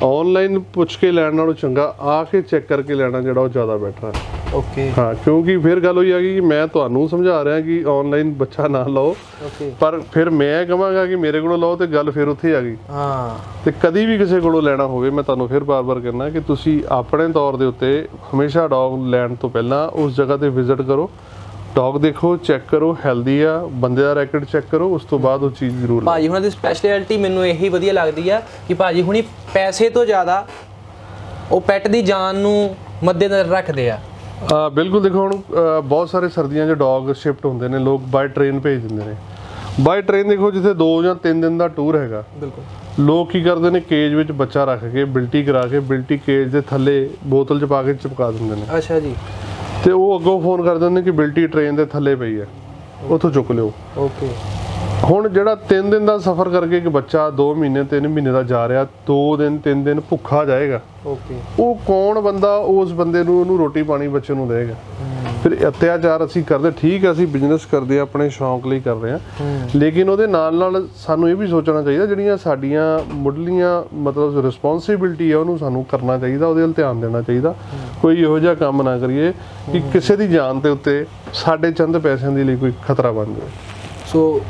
ਆਨਲਾਈਨ ਪੁੱਛ ਕੇ ਲੈਣ ਨਾਲੋਂ ਚੰਗਾ ਆ ਕੇ ਚੈੱਕ ਕਰਕੇ ਲੈਣਾ ਜਿਹੜਾ ਉਹ ਜ਼ਿਆਦਾ ਬੈਟਰ ਹੈ ਓਕੇ ਹਾਂ ਕਿਉਂਕਿ ਫਿਰ ਗੱਲ ਹੋਈ ਆ ਕਿ ਮੈਂ ਤੁਹਾਨੂੰ ਸਮਝਾ ਰਿਹਾ ਕਿ ਆਨਲਾਈਨ ਬੱਚਾ ਨਾ ਲਓ। ਓਕੇ ਪਰ ਫਿਰ ਮੈਂ ਕਹਾਂਗਾ ਕਿ ਮੇਰੇ ਕੋਲੋਂ ਲਓ ਤੇ ਗੱਲ ਫਿਰ ਉੱਥੇ ਆ ਗਈ। ਹਾਂ। ਤੇ ਕਦੀ ਵੀ ਕਿਸੇ ਕੋਲੋਂ ਲੈਣਾ ਹੋਵੇ ਮੈਂ ਤੁਹਾਨੂੰ ਫਿਰ ਬਾਰ-ਬਾਰ ਕਹਿਣਾ ਕਿ ਤੁਸੀਂ ਆਪਣੇ ਤੌਰ ਦੇ ਉੱਤੇ ਹਮੇਸ਼ਾ ਡੌਗ ਲੈਣ ਤੋਂ ਪਹਿਲਾਂ ਉਸ ਜਗ੍ਹਾ ਤੇ ਵਿਜ਼ਿਟ ਕਰੋ। ਡੌਗ ਦੇਖੋ ਚੈੱਕ ਕਰੋ ਹੈਲਦੀ ਆ ਬੰਦੇ ਦਾ ਰੈਕਡ ਚੈੱਕ ਕਰੋ ਉਸ ਤੋਂ ਬਾਅਦ ਉਹ ਚੀਜ਼ ਜ਼ਰੂਰ ਭਾਜੀ ਹੁਣਾਂ ਦੀ ਸਪੈਸ਼ਲਿਟੀ ਮੈਨੂੰ ਇਹੀ ਵਧੀਆ ਲੱਗਦੀ ਆ ਕਿ ਭਾਜੀ ਹੁਣੀ ਪੈਸੇ ਤੋਂ ਜ਼ਿਆਦਾ ਉਹ ਪੈਟ ਦੀ ਜਾਨ ਨੂੰ ਮੱਦੇਨਜ਼ਰ ਰੱਖਦੇ ਆ। ਬਿਲਕੁਲ ਦੇਖੋ ਹੁਣ ਬਹੁਤ ਸਾਰੇ ਸਰਦੀਆਂ 'ਚ ਡੌਗ ਸ਼ਿਫਟ ਹੁੰਦੇ ਨੇ ਲੋਕ ਬਾਈ ਟ੍ਰੇਨ ਭੇਜ ਦਿੰਦੇ ਨੇ। ਬਾਈ ਟ੍ਰੇਨ ਦੇਖੋ ਜਿੱਥੇ 2 ਜਾਂ 3 ਦਿਨ ਦਾ ਟੂਰ ਹੈਗਾ। ਬਿਲਕੁਲ। ਲੋਕ ਕੀ ਕਰਦੇ ਨੇ ਕੇਜ ਵਿੱਚ ਬੱਚਾ ਰੱਖ ਕੇ ਬਿਲਟੀ ਕਰਾ ਕੇ ਬਿਲਟੀ ਕੇਜ ਦੇ ਥੱਲੇ ਬੋਤਲ 'ਚ ਪਾ ਕੇ ਚਿਪਕਾ ਦਿੰਦੇ ਨੇ। ਅੱਛਾ ਜੀ। ਤੇ ਉਹ ਅੱਗੋਂ ਫੋਨ ਕਰ ਦਿੰਦੇ ਕਿ ਬਿਲਟੀ ਟ੍ਰੇਨ ਦੇ ਥੱਲੇ ਪਈ ਹੈ। ਉੱਥੋਂ ਚੁੱਕ ਲਿਓ। ਓਕੇ। ਹੁਣ ਜਿਹੜਾ 3 ਦਿਨ ਦਾ ਸਫ਼ਰ ਕਰਕੇ ਇੱਕ ਬੱਚਾ 2 ਮਹੀਨੇ 3 ਮਹੀਨੇ ਦਾ ਜਾ ਰਿਹਾ 2 ਦਿਨ 3 ਦਿਨ ਭੁੱਖਾ ਜਾਏਗਾ। ਓਕੇ। ਉਹ ਕੌਣ ਬੰਦਾ ਉਸ ਬੰਦੇ ਨੂੰ ਉਹਨੂੰ ਰੋਟੀ ਪਾਣੀ ਬੱਚੇ ਨੂੰ ਦੇਗਾ ਫਿਰ ਅਤਿਆਚਾਰ ਅਸੀਂ ਕਰਦੇ ਠੀਕ ਹੈ ਅਸੀਂ ਬਿਜ਼ਨਸ ਕਰਦੇ ਹਾਂ ਆਪਣੇ ਸ਼ੌਂਕ ਲਈ ਕਰ ਰਹੇ ਹਾਂ। ਲੇਕਿਨ ਉਹਦੇ ਨਾਲ ਨਾਲ ਸਾਨੂੰ ਇਹ ਵੀ ਸੋਚਣਾ ਚਾਹੀਦਾ ਜਿਹੜੀਆਂ ਸਾਡੀਆਂ ਮੁੱਢਲੀਆਂ ਮਤਲਬ ਰਿਸਪੌਂਸਿਬਿਲਟੀ ਹੈ ਉਹਨੂੰ ਸਾਨੂੰ ਕਰਨਾ ਚਾਹੀਦਾ ਉਹਦੇ ਵੱਲ ਧਿਆਨ ਦੇਣਾ ਚਾਹੀਦਾ। ਕੋਈ ਇਹੋ ਜਿਹਾ ਕੰਮ ਨਾ ਕਰੀਏ ਕਿ ਕਿਸੇ ਦੀ ਜਾਨ ਦੇ ਉੱਤੇ ਸਾਡੇ ਚੰਦ ਪੈਸਿਆਂ ਦੇ ਲਈ ਕੋਈ ਖਤਰਾ ਬਣ ਜਾਵੇ। ਸੋ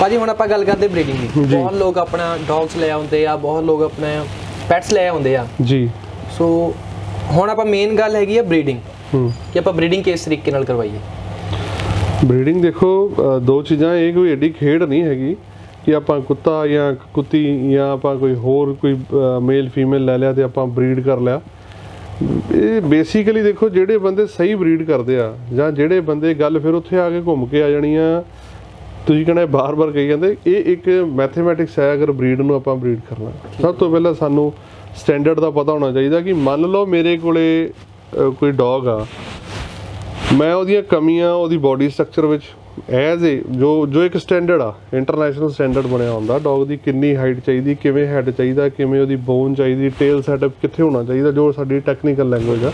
ਭਾਜੀ ਹੁਣ ਆਪਾਂ ਗੱਲ ਕਰਦੇ ਬਰੀਡਿੰਗ ਦੀ। ਬਹੁਤ ਲੋਕ ਆਪਣਾ ਡੌਗਸ ਲੈ ਆਉਂਦੇ ਆ ਬਹੁਤ ਲੋਕ ਆਪਣੇ ਪੈਟਸ ਲੈ ਆਉਂਦੇ ਆ। ਜੀ। ਸੋ ਹੁਣ ਆਪਾਂ ਮੇਨ ਗੱਲ ਹੈਗੀ ਆ ਬਰੀਡਿੰਗ ਕਿ ਆਪਾਂ ਬਰੀਡਿੰਗ ਕਿਸ ਤਰੀਕੇ ਨਾਲ ਕਰਵਾਈਏ? ਬਰੀਡਿੰਗ ਦੇਖੋ ਦੋ ਚੀਜ਼ਾਂ ਇਹ ਕੋਈ ਐਡੀ ਖੇਡ ਨਹੀਂ ਹੈਗੀ ਕਿ ਆਪਾਂ ਕੁੱਤਾ ਜਾਂ ਕੁੱਤੀ ਜਾਂ ਆਪਾਂ ਕੋਈ ਹੋਰ ਕੋਈ ਮੇਲ ਫੀਮੇਲ ਲੈ ਲਿਆ ਤੇ ਆਪਾਂ ਬਰੀਡ ਕਰ ਲਿਆ। ਇਹ ਬੇਸਿਕਲੀ ਦੇਖੋ ਜਿਹੜੇ ਬੰਦੇ ਸਹੀ ਬਰੀਡ ਕਰਦੇ ਆ ਜਾਂ ਜਿਹੜੇ ਬੰਦੇ ਗੱਲ ਫਿਰ ਉੱਥੇ ਆ ਕੇ ਘੁੰਮ ਕੇ ਆ ਜਾਣੀਆਂ ਤੁਸੀਂ ਕਹਿੰਦੇ ਬਾਰ-ਬਾਰ ਕਹੀ ਜਾਂਦੇ ਇਹ ਇੱਕ ਮੈਥਮੈਟਿਕਸ ਹੈ ਅਗਰ ਬਰੀਡ ਨੂੰ ਆਪਾਂ ਬਰੀਡ ਕਰਨਾ। ਸਭ ਤੋਂ ਪਹਿਲਾਂ ਸਾਨੂੰ ਸਟੈਂਡਰਡ ਦਾ ਪਤਾ ਹੋਣਾ ਚਾਹੀਦਾ ਕਿ ਮੰਨ ਲਓ ਮੇਰੇ ਕੋਲੇ ਕੋਈ ਡੌਗ ਆ, ਮੈਂ ਉਹਦੀਆਂ ਕਮੀਆਂ ਉਹਦੀ ਬਾਡੀ ਸਟਰਕਚਰ ਵਿੱਚ ਐਜ਼ ਏ ਜੋ ਜੋ ਇੱਕ ਸਟੈਂਡਰਡ ਆ ਇੰਟਰਨੈਸ਼ਨਲ ਸਟੈਂਡਰਡ ਬਣਿਆ ਹੁੰਦਾ ਡੌਗ ਦੀ ਕਿੰਨੀ ਹਾਈਟ ਚਾਹੀਦੀ, ਕਿਵੇਂ ਹੈਡ ਚਾਹੀਦਾ, ਕਿਵੇਂ ਉਹਦੀ ਬੋਨ ਚਾਹੀਦੀ ਟੇਲ ਸੈਟਅਪ ਕਿੱਥੇ ਹੋਣਾ ਚਾਹੀਦਾ, ਜੋ ਸਾਡੀ ਟੈਕਨੀਕਲ ਲੈਂਗੁਏਜ ਆ।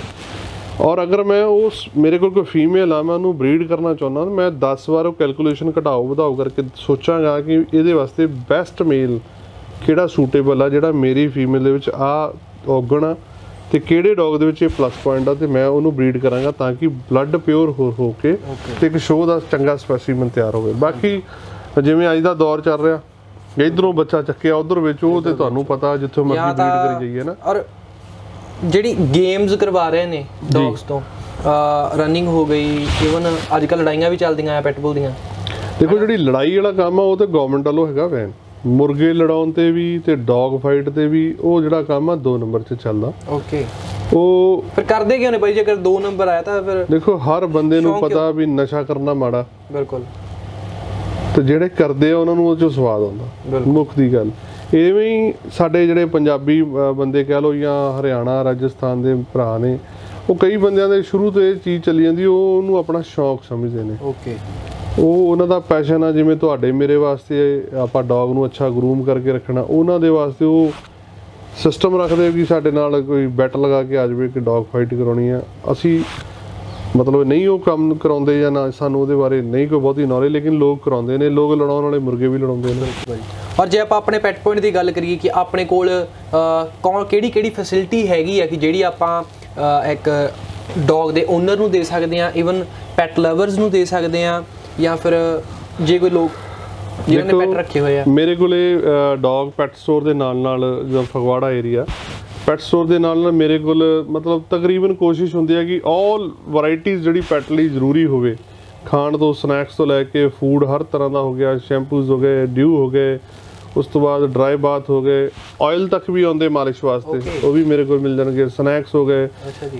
ਔਰ ਅਗਰ ਮੈਂ ਉਸ, ਮੇਰੇ ਕੋਲ ਕੋਈ ਫੀਮੇਲ ਆ, ਮੈਂ ਉਹਨੂੰ ਬਰੀਡ ਕਰਨਾ ਚਾਹੁੰਦਾ, ਤਾਂ ਮੈਂ 10 ਵਾਰ ਉਹ ਕੈਲਕੂਲੇਸ਼ਨ ਘਟਾਓ ਵਧਾਓ ਕਰਕੇ ਸੋਚਾਂਗਾ ਕਿ ਇਹਦੇ ਵਾਸਤੇ ਬੈਸਟ ਮੇਲ ਕਿਹੜਾ ਸੂਟੇਬਲ ਆ, ਜਿਹੜਾ ਮੇਰੀ ਫੀਮੇਲ ਦੇ ਵਿੱਚ ਆ ਔਗਣ ਆ। ਤੇ ਕਿਹੜੇ ਡੌਗ ਦੇ ਵਿੱਚ ਇਹ ਪਲੱਸ ਪੁਆਇੰਟ ਆ ਤੇ ਮੈਂ ਉਹਨੂੰ ਬਰੀਡ ਕਰਾਂਗਾ ਤਾਂ ਕਿ ਬਲੱਡ ਪਿਓਰ ਹੋ ਹੋ ਕੇ ਤੇ ਇੱਕ ਸ਼ੋਅ ਦਾ ਚੰਗਾ ਸਪੈਸੀਮਨ ਤਿਆਰ ਹੋਵੇ। ਬਾਕੀ ਜਿਵੇਂ ਅੱਜ ਦਾ ਦੌਰ ਚੱਲ ਰਿਹਾ ਇਧਰੋਂ ਬੱਚਾ ਚੱਕਿਆ ਉਧਰ ਵਿੱਚ ਉਹ ਤੇ ਤੁਹਾਨੂੰ ਪਤਾ ਜਿੱਥੋਂ ਮਰਜ਼ੀ ਬਰੀਡ ਕਰੀ ਜਾਈਏ ਨਾ। ਔਰ ਜਿਹੜੀ ਗੇਮਸ ਕਰਵਾ ਰਹੇ ਨੇ ਡੌਗਸ ਤੋਂ ਰਨਿੰਗ ਹੋ ਗਈ ਇਵਨ ਅੱਜ ਕੱਲ ਲੜਾਈਆਂ ਵੀ ਚੱਲਦੀਆਂ ਆ ਪੈਟਬੁਲ ਦੀਆਂ। ਦੇਖੋ ਜਿਹੜੀ ਲੜਾਈ ਵਾਲਾ ਕੰਮ ਆ ਉਹ ਤੇ ਗਵਰਨਮੈਂਟ ਵੱਲੋਂ ਹੈਗਾ ਵੈਨ ਮੁਰਗੇ ਲੜਾਉਣ ਤੇ ਵੀ ਤੇ ਡੌਗ ਫਾਈਟ ਤੇ ਵੀ ਉਹ ਜਿਹੜਾ ਕੰਮ ਆ 2 ਨੰਬਰ 'ਚ ਚੱਲਦਾ। ਓਕੇ। ਉਹ ਫਿਰ ਕਰਦੇ ਕਿਉਂ ਨੇ ਬਾਈ? ਜੇਕਰ 2 ਨੰਬਰ ਆਇਆ ਤਾਂ ਫਿਰ ਦੇਖੋ ਹਰ ਬੰਦੇ ਨੂੰ ਪਤਾ ਵੀ ਨਸ਼ਾ ਕਰਨਾ ਮਾੜਾ। ਬਿਲਕੁਲ। ਤੇ ਜਿਹੜੇ ਕਰਦੇ ਆ ਉਹਨਾਂ ਨੂੰ ਉਹ ਚੋਂ ਸਵਾਦ ਆਉਂਦਾ। ਮੁੱਖ ਦੀ ਗੱਲ। ਐਵੇਂ ਹੀ ਸਾਡੇ ਜਿਹੜੇ ਪੰਜਾਬੀ ਬੰਦੇ ਕਹਿ ਲਓ ਜਾਂ ਹਰਿਆਣਾ ਰਾਜਸਥਾਨ ਦੇ ਭਰਾ ਨੇ ਉਹ ਕਈ ਬੰਦਿਆਂ ਦੇ ਸ਼ੁਰੂ ਤੋਂ ਇਹ ਚੀਜ਼ ਚੱਲੀ ਜਾਂਦੀ ਉਹ ਉਹਨੂੰ ਆਪਣਾ ਸ਼ੌਕ ਸਮਝਦੇ ਨੇ। ਓਕੇ। ਉਹ ਉਹਨਾਂ ਦਾ ਪੈਸ਼ਨ ਆ, ਜਿਵੇਂ ਤੁਹਾਡੇ ਮੇਰੇ ਵਾਸਤੇ ਆਪਾਂ ਡੌਗ ਨੂੰ ਅੱਛਾ ਗਰੂਮ ਕਰਕੇ ਰੱਖਣਾ, ਉਹਨਾਂ ਦੇ ਵਾਸਤੇ ਉਹ ਸਿਸਟਮ ਰੱਖਦੇ ਆ ਕਿ ਸਾਡੇ ਨਾਲ ਕੋਈ ਬੈਟ ਲਗਾ ਕੇ ਆ ਜਾਵੇ ਕਿ ਡੌਗ ਫਾਈਟ ਕਰਾਉਣੀ ਆ। ਅਸੀਂ ਮਤਲਬ ਨਹੀਂ ਉਹ ਕੰਮ ਕਰਾਉਂਦੇ ਜਾਂ ਨਾ ਸਾਨੂੰ ਉਹਦੇ ਬਾਰੇ ਨਹੀਂ ਕੋਈ ਬਹੁਤੀ ਨੌਲੇਜ ਲੇਕਿਨ ਲੋਕ ਕਰਾਉਂਦੇ ਨੇ, ਲੋਕ ਲੜਾਉਣ ਵਾਲੇ ਮੁਰਗੇ ਵੀ ਲੜਾਉਂਦੇ ਨੇ। ਔਰ ਜੇ ਆਪਾਂ ਆਪਣੇ ਪੈਟ ਪੁਆਇੰਟ ਦੀ ਗੱਲ ਕਰੀਏ ਕਿ ਆਪਣੇ ਕੋਲ ਕੌਣ, ਕਿਹੜੀ ਕਿਹੜੀ ਫੈਸਿਲਿਟੀ ਹੈਗੀ ਆ ਕਿ ਜਿਹੜੀ ਆਪਾਂ ਇੱਕ ਡੌਗ ਦੇ ਓਨਰ ਨੂੰ ਦੇ ਸਕਦੇ ਆ ਇਵਨ ਪੈਟ ਲਵਰਸ ਨੂੰ ਦੇ ਸਕਦੇ ਆ ਜਾਂ ਫਿਰ ਜੇ ਕੋਈ ਲੋਕ ਜਿਨ੍ਹਾਂ ਨੇ ਪੈਟ ਰੱਖੇ ਹੋਏ ਆ। ਮੇਰੇ ਕੋਲੇ ਡੌਗ ਪੈਟ ਸਟੋਰ ਦੇ ਨਾਲ ਨਾਲ ਜੋ ਫਗਵਾੜਾ ਏਰੀਆ ਪੈਟ ਸਟੋਰ ਦੇ ਨਾਲ ਨਾਲ ਮੇਰੇ ਕੋਲ ਮਤਲਬ ਤਕਰੀਬਨ ਕੋਸ਼ਿਸ਼ ਹੁੰਦੀ ਹੈ ਕਿ 올 ਵੈਰਾਈਟੀਆਂ ਜਿਹੜੀ ਪੈਟ ਲਈ ਜ਼ਰੂਰੀ ਹੋਵੇ। ਖਾਣ ਤੋਂ ਸਨੈਕਸ ਤੋਂ ਲੈ ਕੇ ਫੂਡ ਹਰ ਤਰ੍ਹਾਂ ਦਾ ਹੋ ਗਿਆ ਸ਼ੈਂਪੂਜ਼ ਹੋ ਗਏ ਡਿਊ ਹੋ ਗਏ ਉਸ ਤੋਂ ਬਾਅਦ ਡਰਾਈ ਬਾਥ ਹੋ ਗਏ ਆਇਲ ਤੱਕ ਵੀ ਆਉਂਦੇ ਮਾਲਿਸ਼ ਵਾਸਤੇ. ਉਹ ਵੀ ਮੇਰੇ ਕੋਲ ਮਿਲ ਜਾਣਗੇ। ਸਨੈਕਸ ਹੋ ਗਏ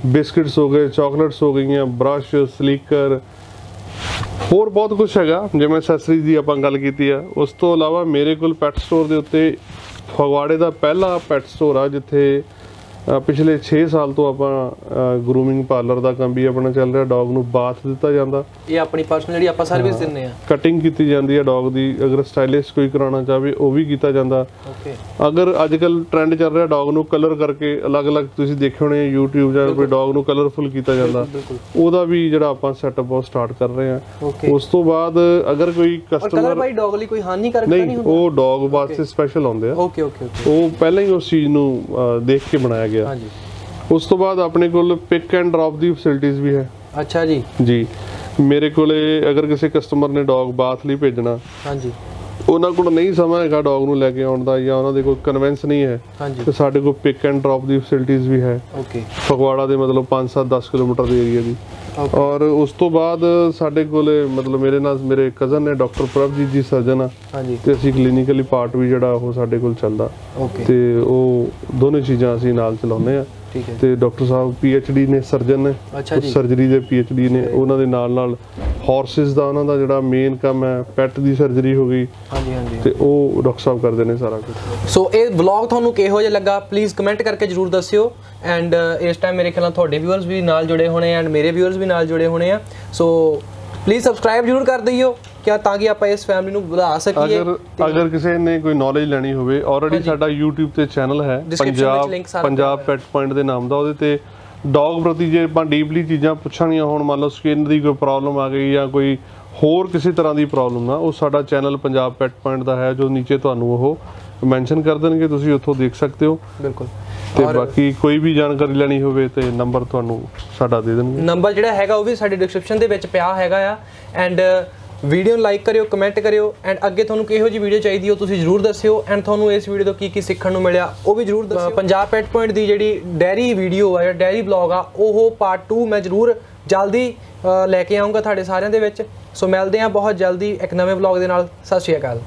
ਬਿਸਕਟਸ ਹੋ ਗਏ ਚਾਕਲੇਟਸ ਹੋ ਗਈਆਂ ਬ੍ਰਸ਼ ਸਲੀਕਰ ਹੋਰ ਬਹੁਤ ਕੁਝ ਹੈਗਾ। ਜਿਵੇਂ ਐਕਸੈਸਰੀਜ਼ ਦੀ ਆਪਾਂ ਗੱਲ ਕੀਤੀ ਆ, ਉਸ ਤੋਂ ਇਲਾਵਾ ਮੇਰੇ ਕੋਲ ਪੈਟ ਸਟੋਰ ਦੇ ਉੱਤੇ ਫਗਵਾੜੇ ਦਾ ਪਹਿਲਾ ਪੈਟ ਸਟੋਰ ਆ, ਜਿੱਥੇ ਪਿਛਲੇ 6 ਸਾਲ ਤੋਂ ਆਪਾਂ ਗਰੂਮਿੰਗ ਪਾਰਲਰ ਦਾ ਕੰਮ ਵੀ ਆਪਣਾ ਚੱਲ ਰਿਹਾ ਡੌਗ ਨੂੰ ਬਾਥ ਦਿੱਤਾ ਜਾਂਦਾ। ਇਹ ਆਪਣੀ ਪਰਸਨਲ ਜਿਹੜੀ ਆਪਾਂ ਸਰਵਿਸ ਦਿੰਨੇ ਆ ਕਟਿੰਗ ਕੀਤੀ ਜਾਂਦੀ ਹੈ ਡੌਗ ਦੀ ਅਗਰ ਸਟਾਈਲਿਸ਼ ਕੋਈ ਕਰਾਉਣਾ ਚਾਹਵੇ ਉਹ ਵੀ ਕੀਤਾ ਜਾਂਦਾ। ਓਕੇ ਅਗਰ ਅੱਜ ਕੱਲ ਟ੍ਰੈਂਡ ਚੱਲ ਰਿਹਾ ਡੌਗ ਨੂੰ ਕਲਰ ਕਰਕੇ ਅਲੱਗ-ਅਲੱਗ ਤੁਸੀਂ ਦੇਖੇ ਹੋਣੇ ਆ YouTube ਜਾਂ ਕੋਈ ਡੌਗ ਨੂੰ ਕਲਰਫੁਲ ਕੀਤਾ ਜਾਂਦਾ। ਉਹਦਾ ਵੀ ਜਿਹੜਾ ਆਪਾਂ ਸੈਟਅਪ ਉਹ ਸਟਾਰਟ ਕਰ ਰਹੇ ਓਕੇ ਉਸ ਤੋਂ ਬਾਅਦ ਅਗਰ ਕੋਈ ਔਰ ਕਲਰ ਕਸਟਮਰ ਬਾਈ ਡੌਗ ਲਈ ਕੋਈ ਹਾਨੀਕਾਰਕ ਨਹੀਂ ਹੁੰਦਾ? ਉਹ ਡੌਗ ਵਾਸਤੇ ਸਪੈਸ਼ਲ ਆਉਂਦੇ ਆ। ਓਕੇ ਓਕੇ ਓਕੇ ਉਹ ਪਹਿਲਾਂ ਹੀ ਉਸ ਚੀਜ਼ ਨੂੰ ਦੇਖ ਕੇ ਬਣਾਇਆ ਗਿਆ। ਹਾਂਜੀ। ਉਸ ਤੋਂ ਬਾਅਦ ਆਪਣੇ ਕੋਲ ਪਿਕ ਐਂਡ ਡ੍ਰੌਪ ਦੀ ਫੈਸਿਲਿਟੀਜ਼ ਵੀ ਹੈ। ਅੱਛਾ ਜੀ। ਜੀ। ਮੇਰੇ ਕੋਲੇ ਅਗਰ ਕਿਸੇ ਕਸਟਮਰ ਨੇ ਡੌਗ ਬਾਥ ਲਈ ਭੇਜਣਾ ਹਾਂਜੀ। ਉਹਨਾਂ ਕੋਲ ਨਹੀਂ ਸਮਾਂ ਹੈਗਾ ਡੌਗ ਨੂੰ ਲੈ ਕੇ ਆਉਣ ਦਾ ਜਾਂ ਉਹਨਾਂ ਦੇ ਕੋਲ ਕਨਵੈਂਸ ਨਹੀਂ ਹੈ ਤੇ ਸਾਡੇ ਕੋਲ ਪਿਕ ਐਂਡ ਡ੍ਰੌਪ ਦੀ ਫੈਸਿਲਿਟੀਜ਼ ਵੀ ਹੈ। ਓਕੇ ਫਗਵਾੜਾ ਦੇ ਮਤਲਬ 5 7 10 ਕਿਲੋਮੀਟਰ ਦੇ ਏਰੀਆ ਦੀ. ਔਰ ਉਸ ਤੋਂ ਬਾਅਦ ਸਾਡੇ ਕੋਲੇ ਮਤਲਬ ਮੇਰੇ ਨਾਲ ਮੇਰੇ ਕਜ਼ਨ ਨੇ ਡਾਕਟਰ ਪ੍ਰਭਜੀਤ ਜੀ ਸਰਜਨ ਆ। ਹਾਂਜੀ। ਤੇ ਅਸੀਂ ਕਲੀਨਿਕਲੀ ਪਾਰਟ ਵੀ ਜਿਹੜਾ ਉਹ ਸਾਡੇ ਕੋਲ ਚੱਲਦਾ। ਤੇ ਉਹ ਦੋਨੇ ਚੀਜ਼ਾਂ ਅਸੀਂ ਨਾਲ ਚਲਾਉਂਦੇ ਆ। ਠੀਕ ਹੈ ਤੇ ਡਾਕਟਰ ਸਾਹਿਬ ਡੀ ਨੇ ਸਰਜਨ ਨੇ ਅੱਛਾ ਜੀ। ਸਰਜਰੀ ਦੇ ਡੀ ਨੇ ਉਹਨਾਂ ਦੇ ਨਾਲ ਨਾਲ ਹਾਰਸਸ ਦਾ ਉਹਨਾਂ ਦਾ ਜਿਹੜਾ ਮੇਨ ਕੰਮ ਹੈ ਪੈਟ ਦੀ ਸਰਜਰੀ ਹੋ ਗਈ। ਹਾਂਜੀ ਹਾਂਜੀ। ਤੇ ਉਹ ਡਾਕਟਰ ਸਾਹਿਬ ਕਰਦੇ ਨੇ ਸਾਰਾ ਕੁਝ ਸੋ ਇਹ ਵਲੌਗ ਤੁਹਾਨੂੰ ਕਿਹੋ ਜਿਹਾ ਲੱਗਾ? ਪਲੀਜ਼ ਕਮੈਂਟ ਕਰਕੇ ਜਰੂਰ ਦੱਸਿਓ। ਐਂਡ ਇਸ ਟਾਈਮ ਮੇਰੇ ਖਿਆਲ ਨਾਲ ਤੁਹਾਡੇ ਵਿਊਅਰਸ ਵੀ ਨਾਲ ਜੁੜੇ ਹੋਣੇ ਐਂਡ ਮੇਰੇ ਵਿਊਅਰਸ ਵੀ ਨਾਲ ਜੁੜੇ ਹੋਣੇ ਆ। ਸੋ ਪਲੀਜ਼ ਸਬਸਕ੍ਰਾਈਬ ਜਰੂਰ ਕਰ ਦਈਓ। ਕਿਆ ਤਾਂ ਕਿ ਆਪਾਂ ਇਸ ਫੈਮਿਲੀ ਨੂੰ ਵਧਾ ਸਕੀਏ ਅਗਰ ਅਗਰ ਕਿਸੇ ਨੇ ਕੋਈ ਨੌਲੇਜ ਲੈਣੀ ਹੋਵੇ ਆਲਰੇਡੀ ਸਾਡਾ YouTube ਤੇ ਚੈਨਲ ਹੈ। ਪੰਜਾਬ ਪੰਜਾਬ ਪੈਟ ਪੁਆਇੰਟ ਦੇ ਨਾਮ ਦਾ ਉਹਦੇ ਤੇ ਡੌਗ ਪ੍ਰਤੀ ਜੇ ਆਪਾਂ ਡੀਪਲੀ ਚੀਜ਼ਾਂ ਪੁੱਛਣੀਆਂ ਹੋਣ ਮੰਨ ਲਓ ਸਕਿਨ ਦੀ ਕੋਈ ਪ੍ਰੋਬਲਮ ਆ ਗਈ ਜਾਂ ਕੋਈ ਹੋਰ ਕਿਸੇ ਤਰ੍ਹਾਂ ਦੀ ਪ੍ਰੋਬਲਮ ਆ ਉਹ ਸਾਡਾ ਚੈਨਲ ਪੰਜਾਬ ਪੈਟ ਪੁਆਇੰਟ ਦਾ ਹੈ ਜੋ ਨੀਚੇ ਤੁਹਾਨੂੰ ਉਹ ਮੈਂਸ਼ਨ ਕਰ ਦੇਣਗੇ ਤੁਸੀਂ ਉੱਥੋਂ ਦੇਖ ਸਕਦੇ ਹੋ। ਬਿਲਕੁਲ। ਤੇ ਬਾਕੀ ਕੋਈ ਵੀ ਜਾਣਕਾਰੀ ਲੈਣੀ ਹੋਵੇ ਤੇ ਨੰਬਰ ਤੁਹਾਨੂੰ ਸਾਡਾ ਦੇ ਦੇਣਗੇ। ਨੰਬਰ ਜਿਹੜਾ ਹੈਗਾ ਉਹ ਵੀ ਸਾਡੇ ਡਿਸਕ੍ਰਿਪਸ਼ਨ ਦੇ ਵਿੱਚ ਪਿਆ ਹੈਗਾ ਆ। ਐਂਡ ਵੀਡੀਓ ਨੂੰ ਲਾਈਕ ਕਰਿਓ ਕਮੈਂਟ ਕਰਿਓ ਐਂਡ ਅੱਗੇ ਤੁਹਾਨੂੰ ਕਿਹੋ ਜਿਹੀ ਵੀਡੀਓ ਚਾਹੀਦੀ ਹੋ ਤੁਸੀਂ ਜਰੂਰ ਦੱਸਿਓ ਐਂਡ ਤੁਹਾਨੂੰ ਇਸ ਵੀਡੀਓ ਤੋਂ ਕੀ ਕੀ ਸਿੱਖਣ ਨੂੰ ਮਿਲਿਆ, ਉਹ ਵੀ ਜਰੂਰ ਦੱਸਿਓ। ਪੰਜਾਬ ਪੈਟ ਪੁਆਇੰਟ ਦੀ ਜਿਹੜੀ ਡੈਰੀ ਵੀਡੀਓ ਆ, ਜਾਂ ਡੈਰੀ ਬਲੌਗ ਆ, ਉਹ ਪਾਰਟ 2 ਮੈਂ ਜਰੂਰ ਜਲਦੀ ਲੈ ਕੇ ਆਉਂਗਾ ਤੁਹਾਡੇ ਸਾਰਿਆਂ ਦੇ ਵਿੱਚ। ਸੋ ਮਿਲਦੇ ਹਾਂ ਬਹੁਤ ਜਲਦੀ ਇੱਕ ਨਵੇਂ ਵਲੌਗ ਦੇ ਨਾਲ। ਸਤਿ ਸ਼੍ਰੀ ਅਕਾਲ।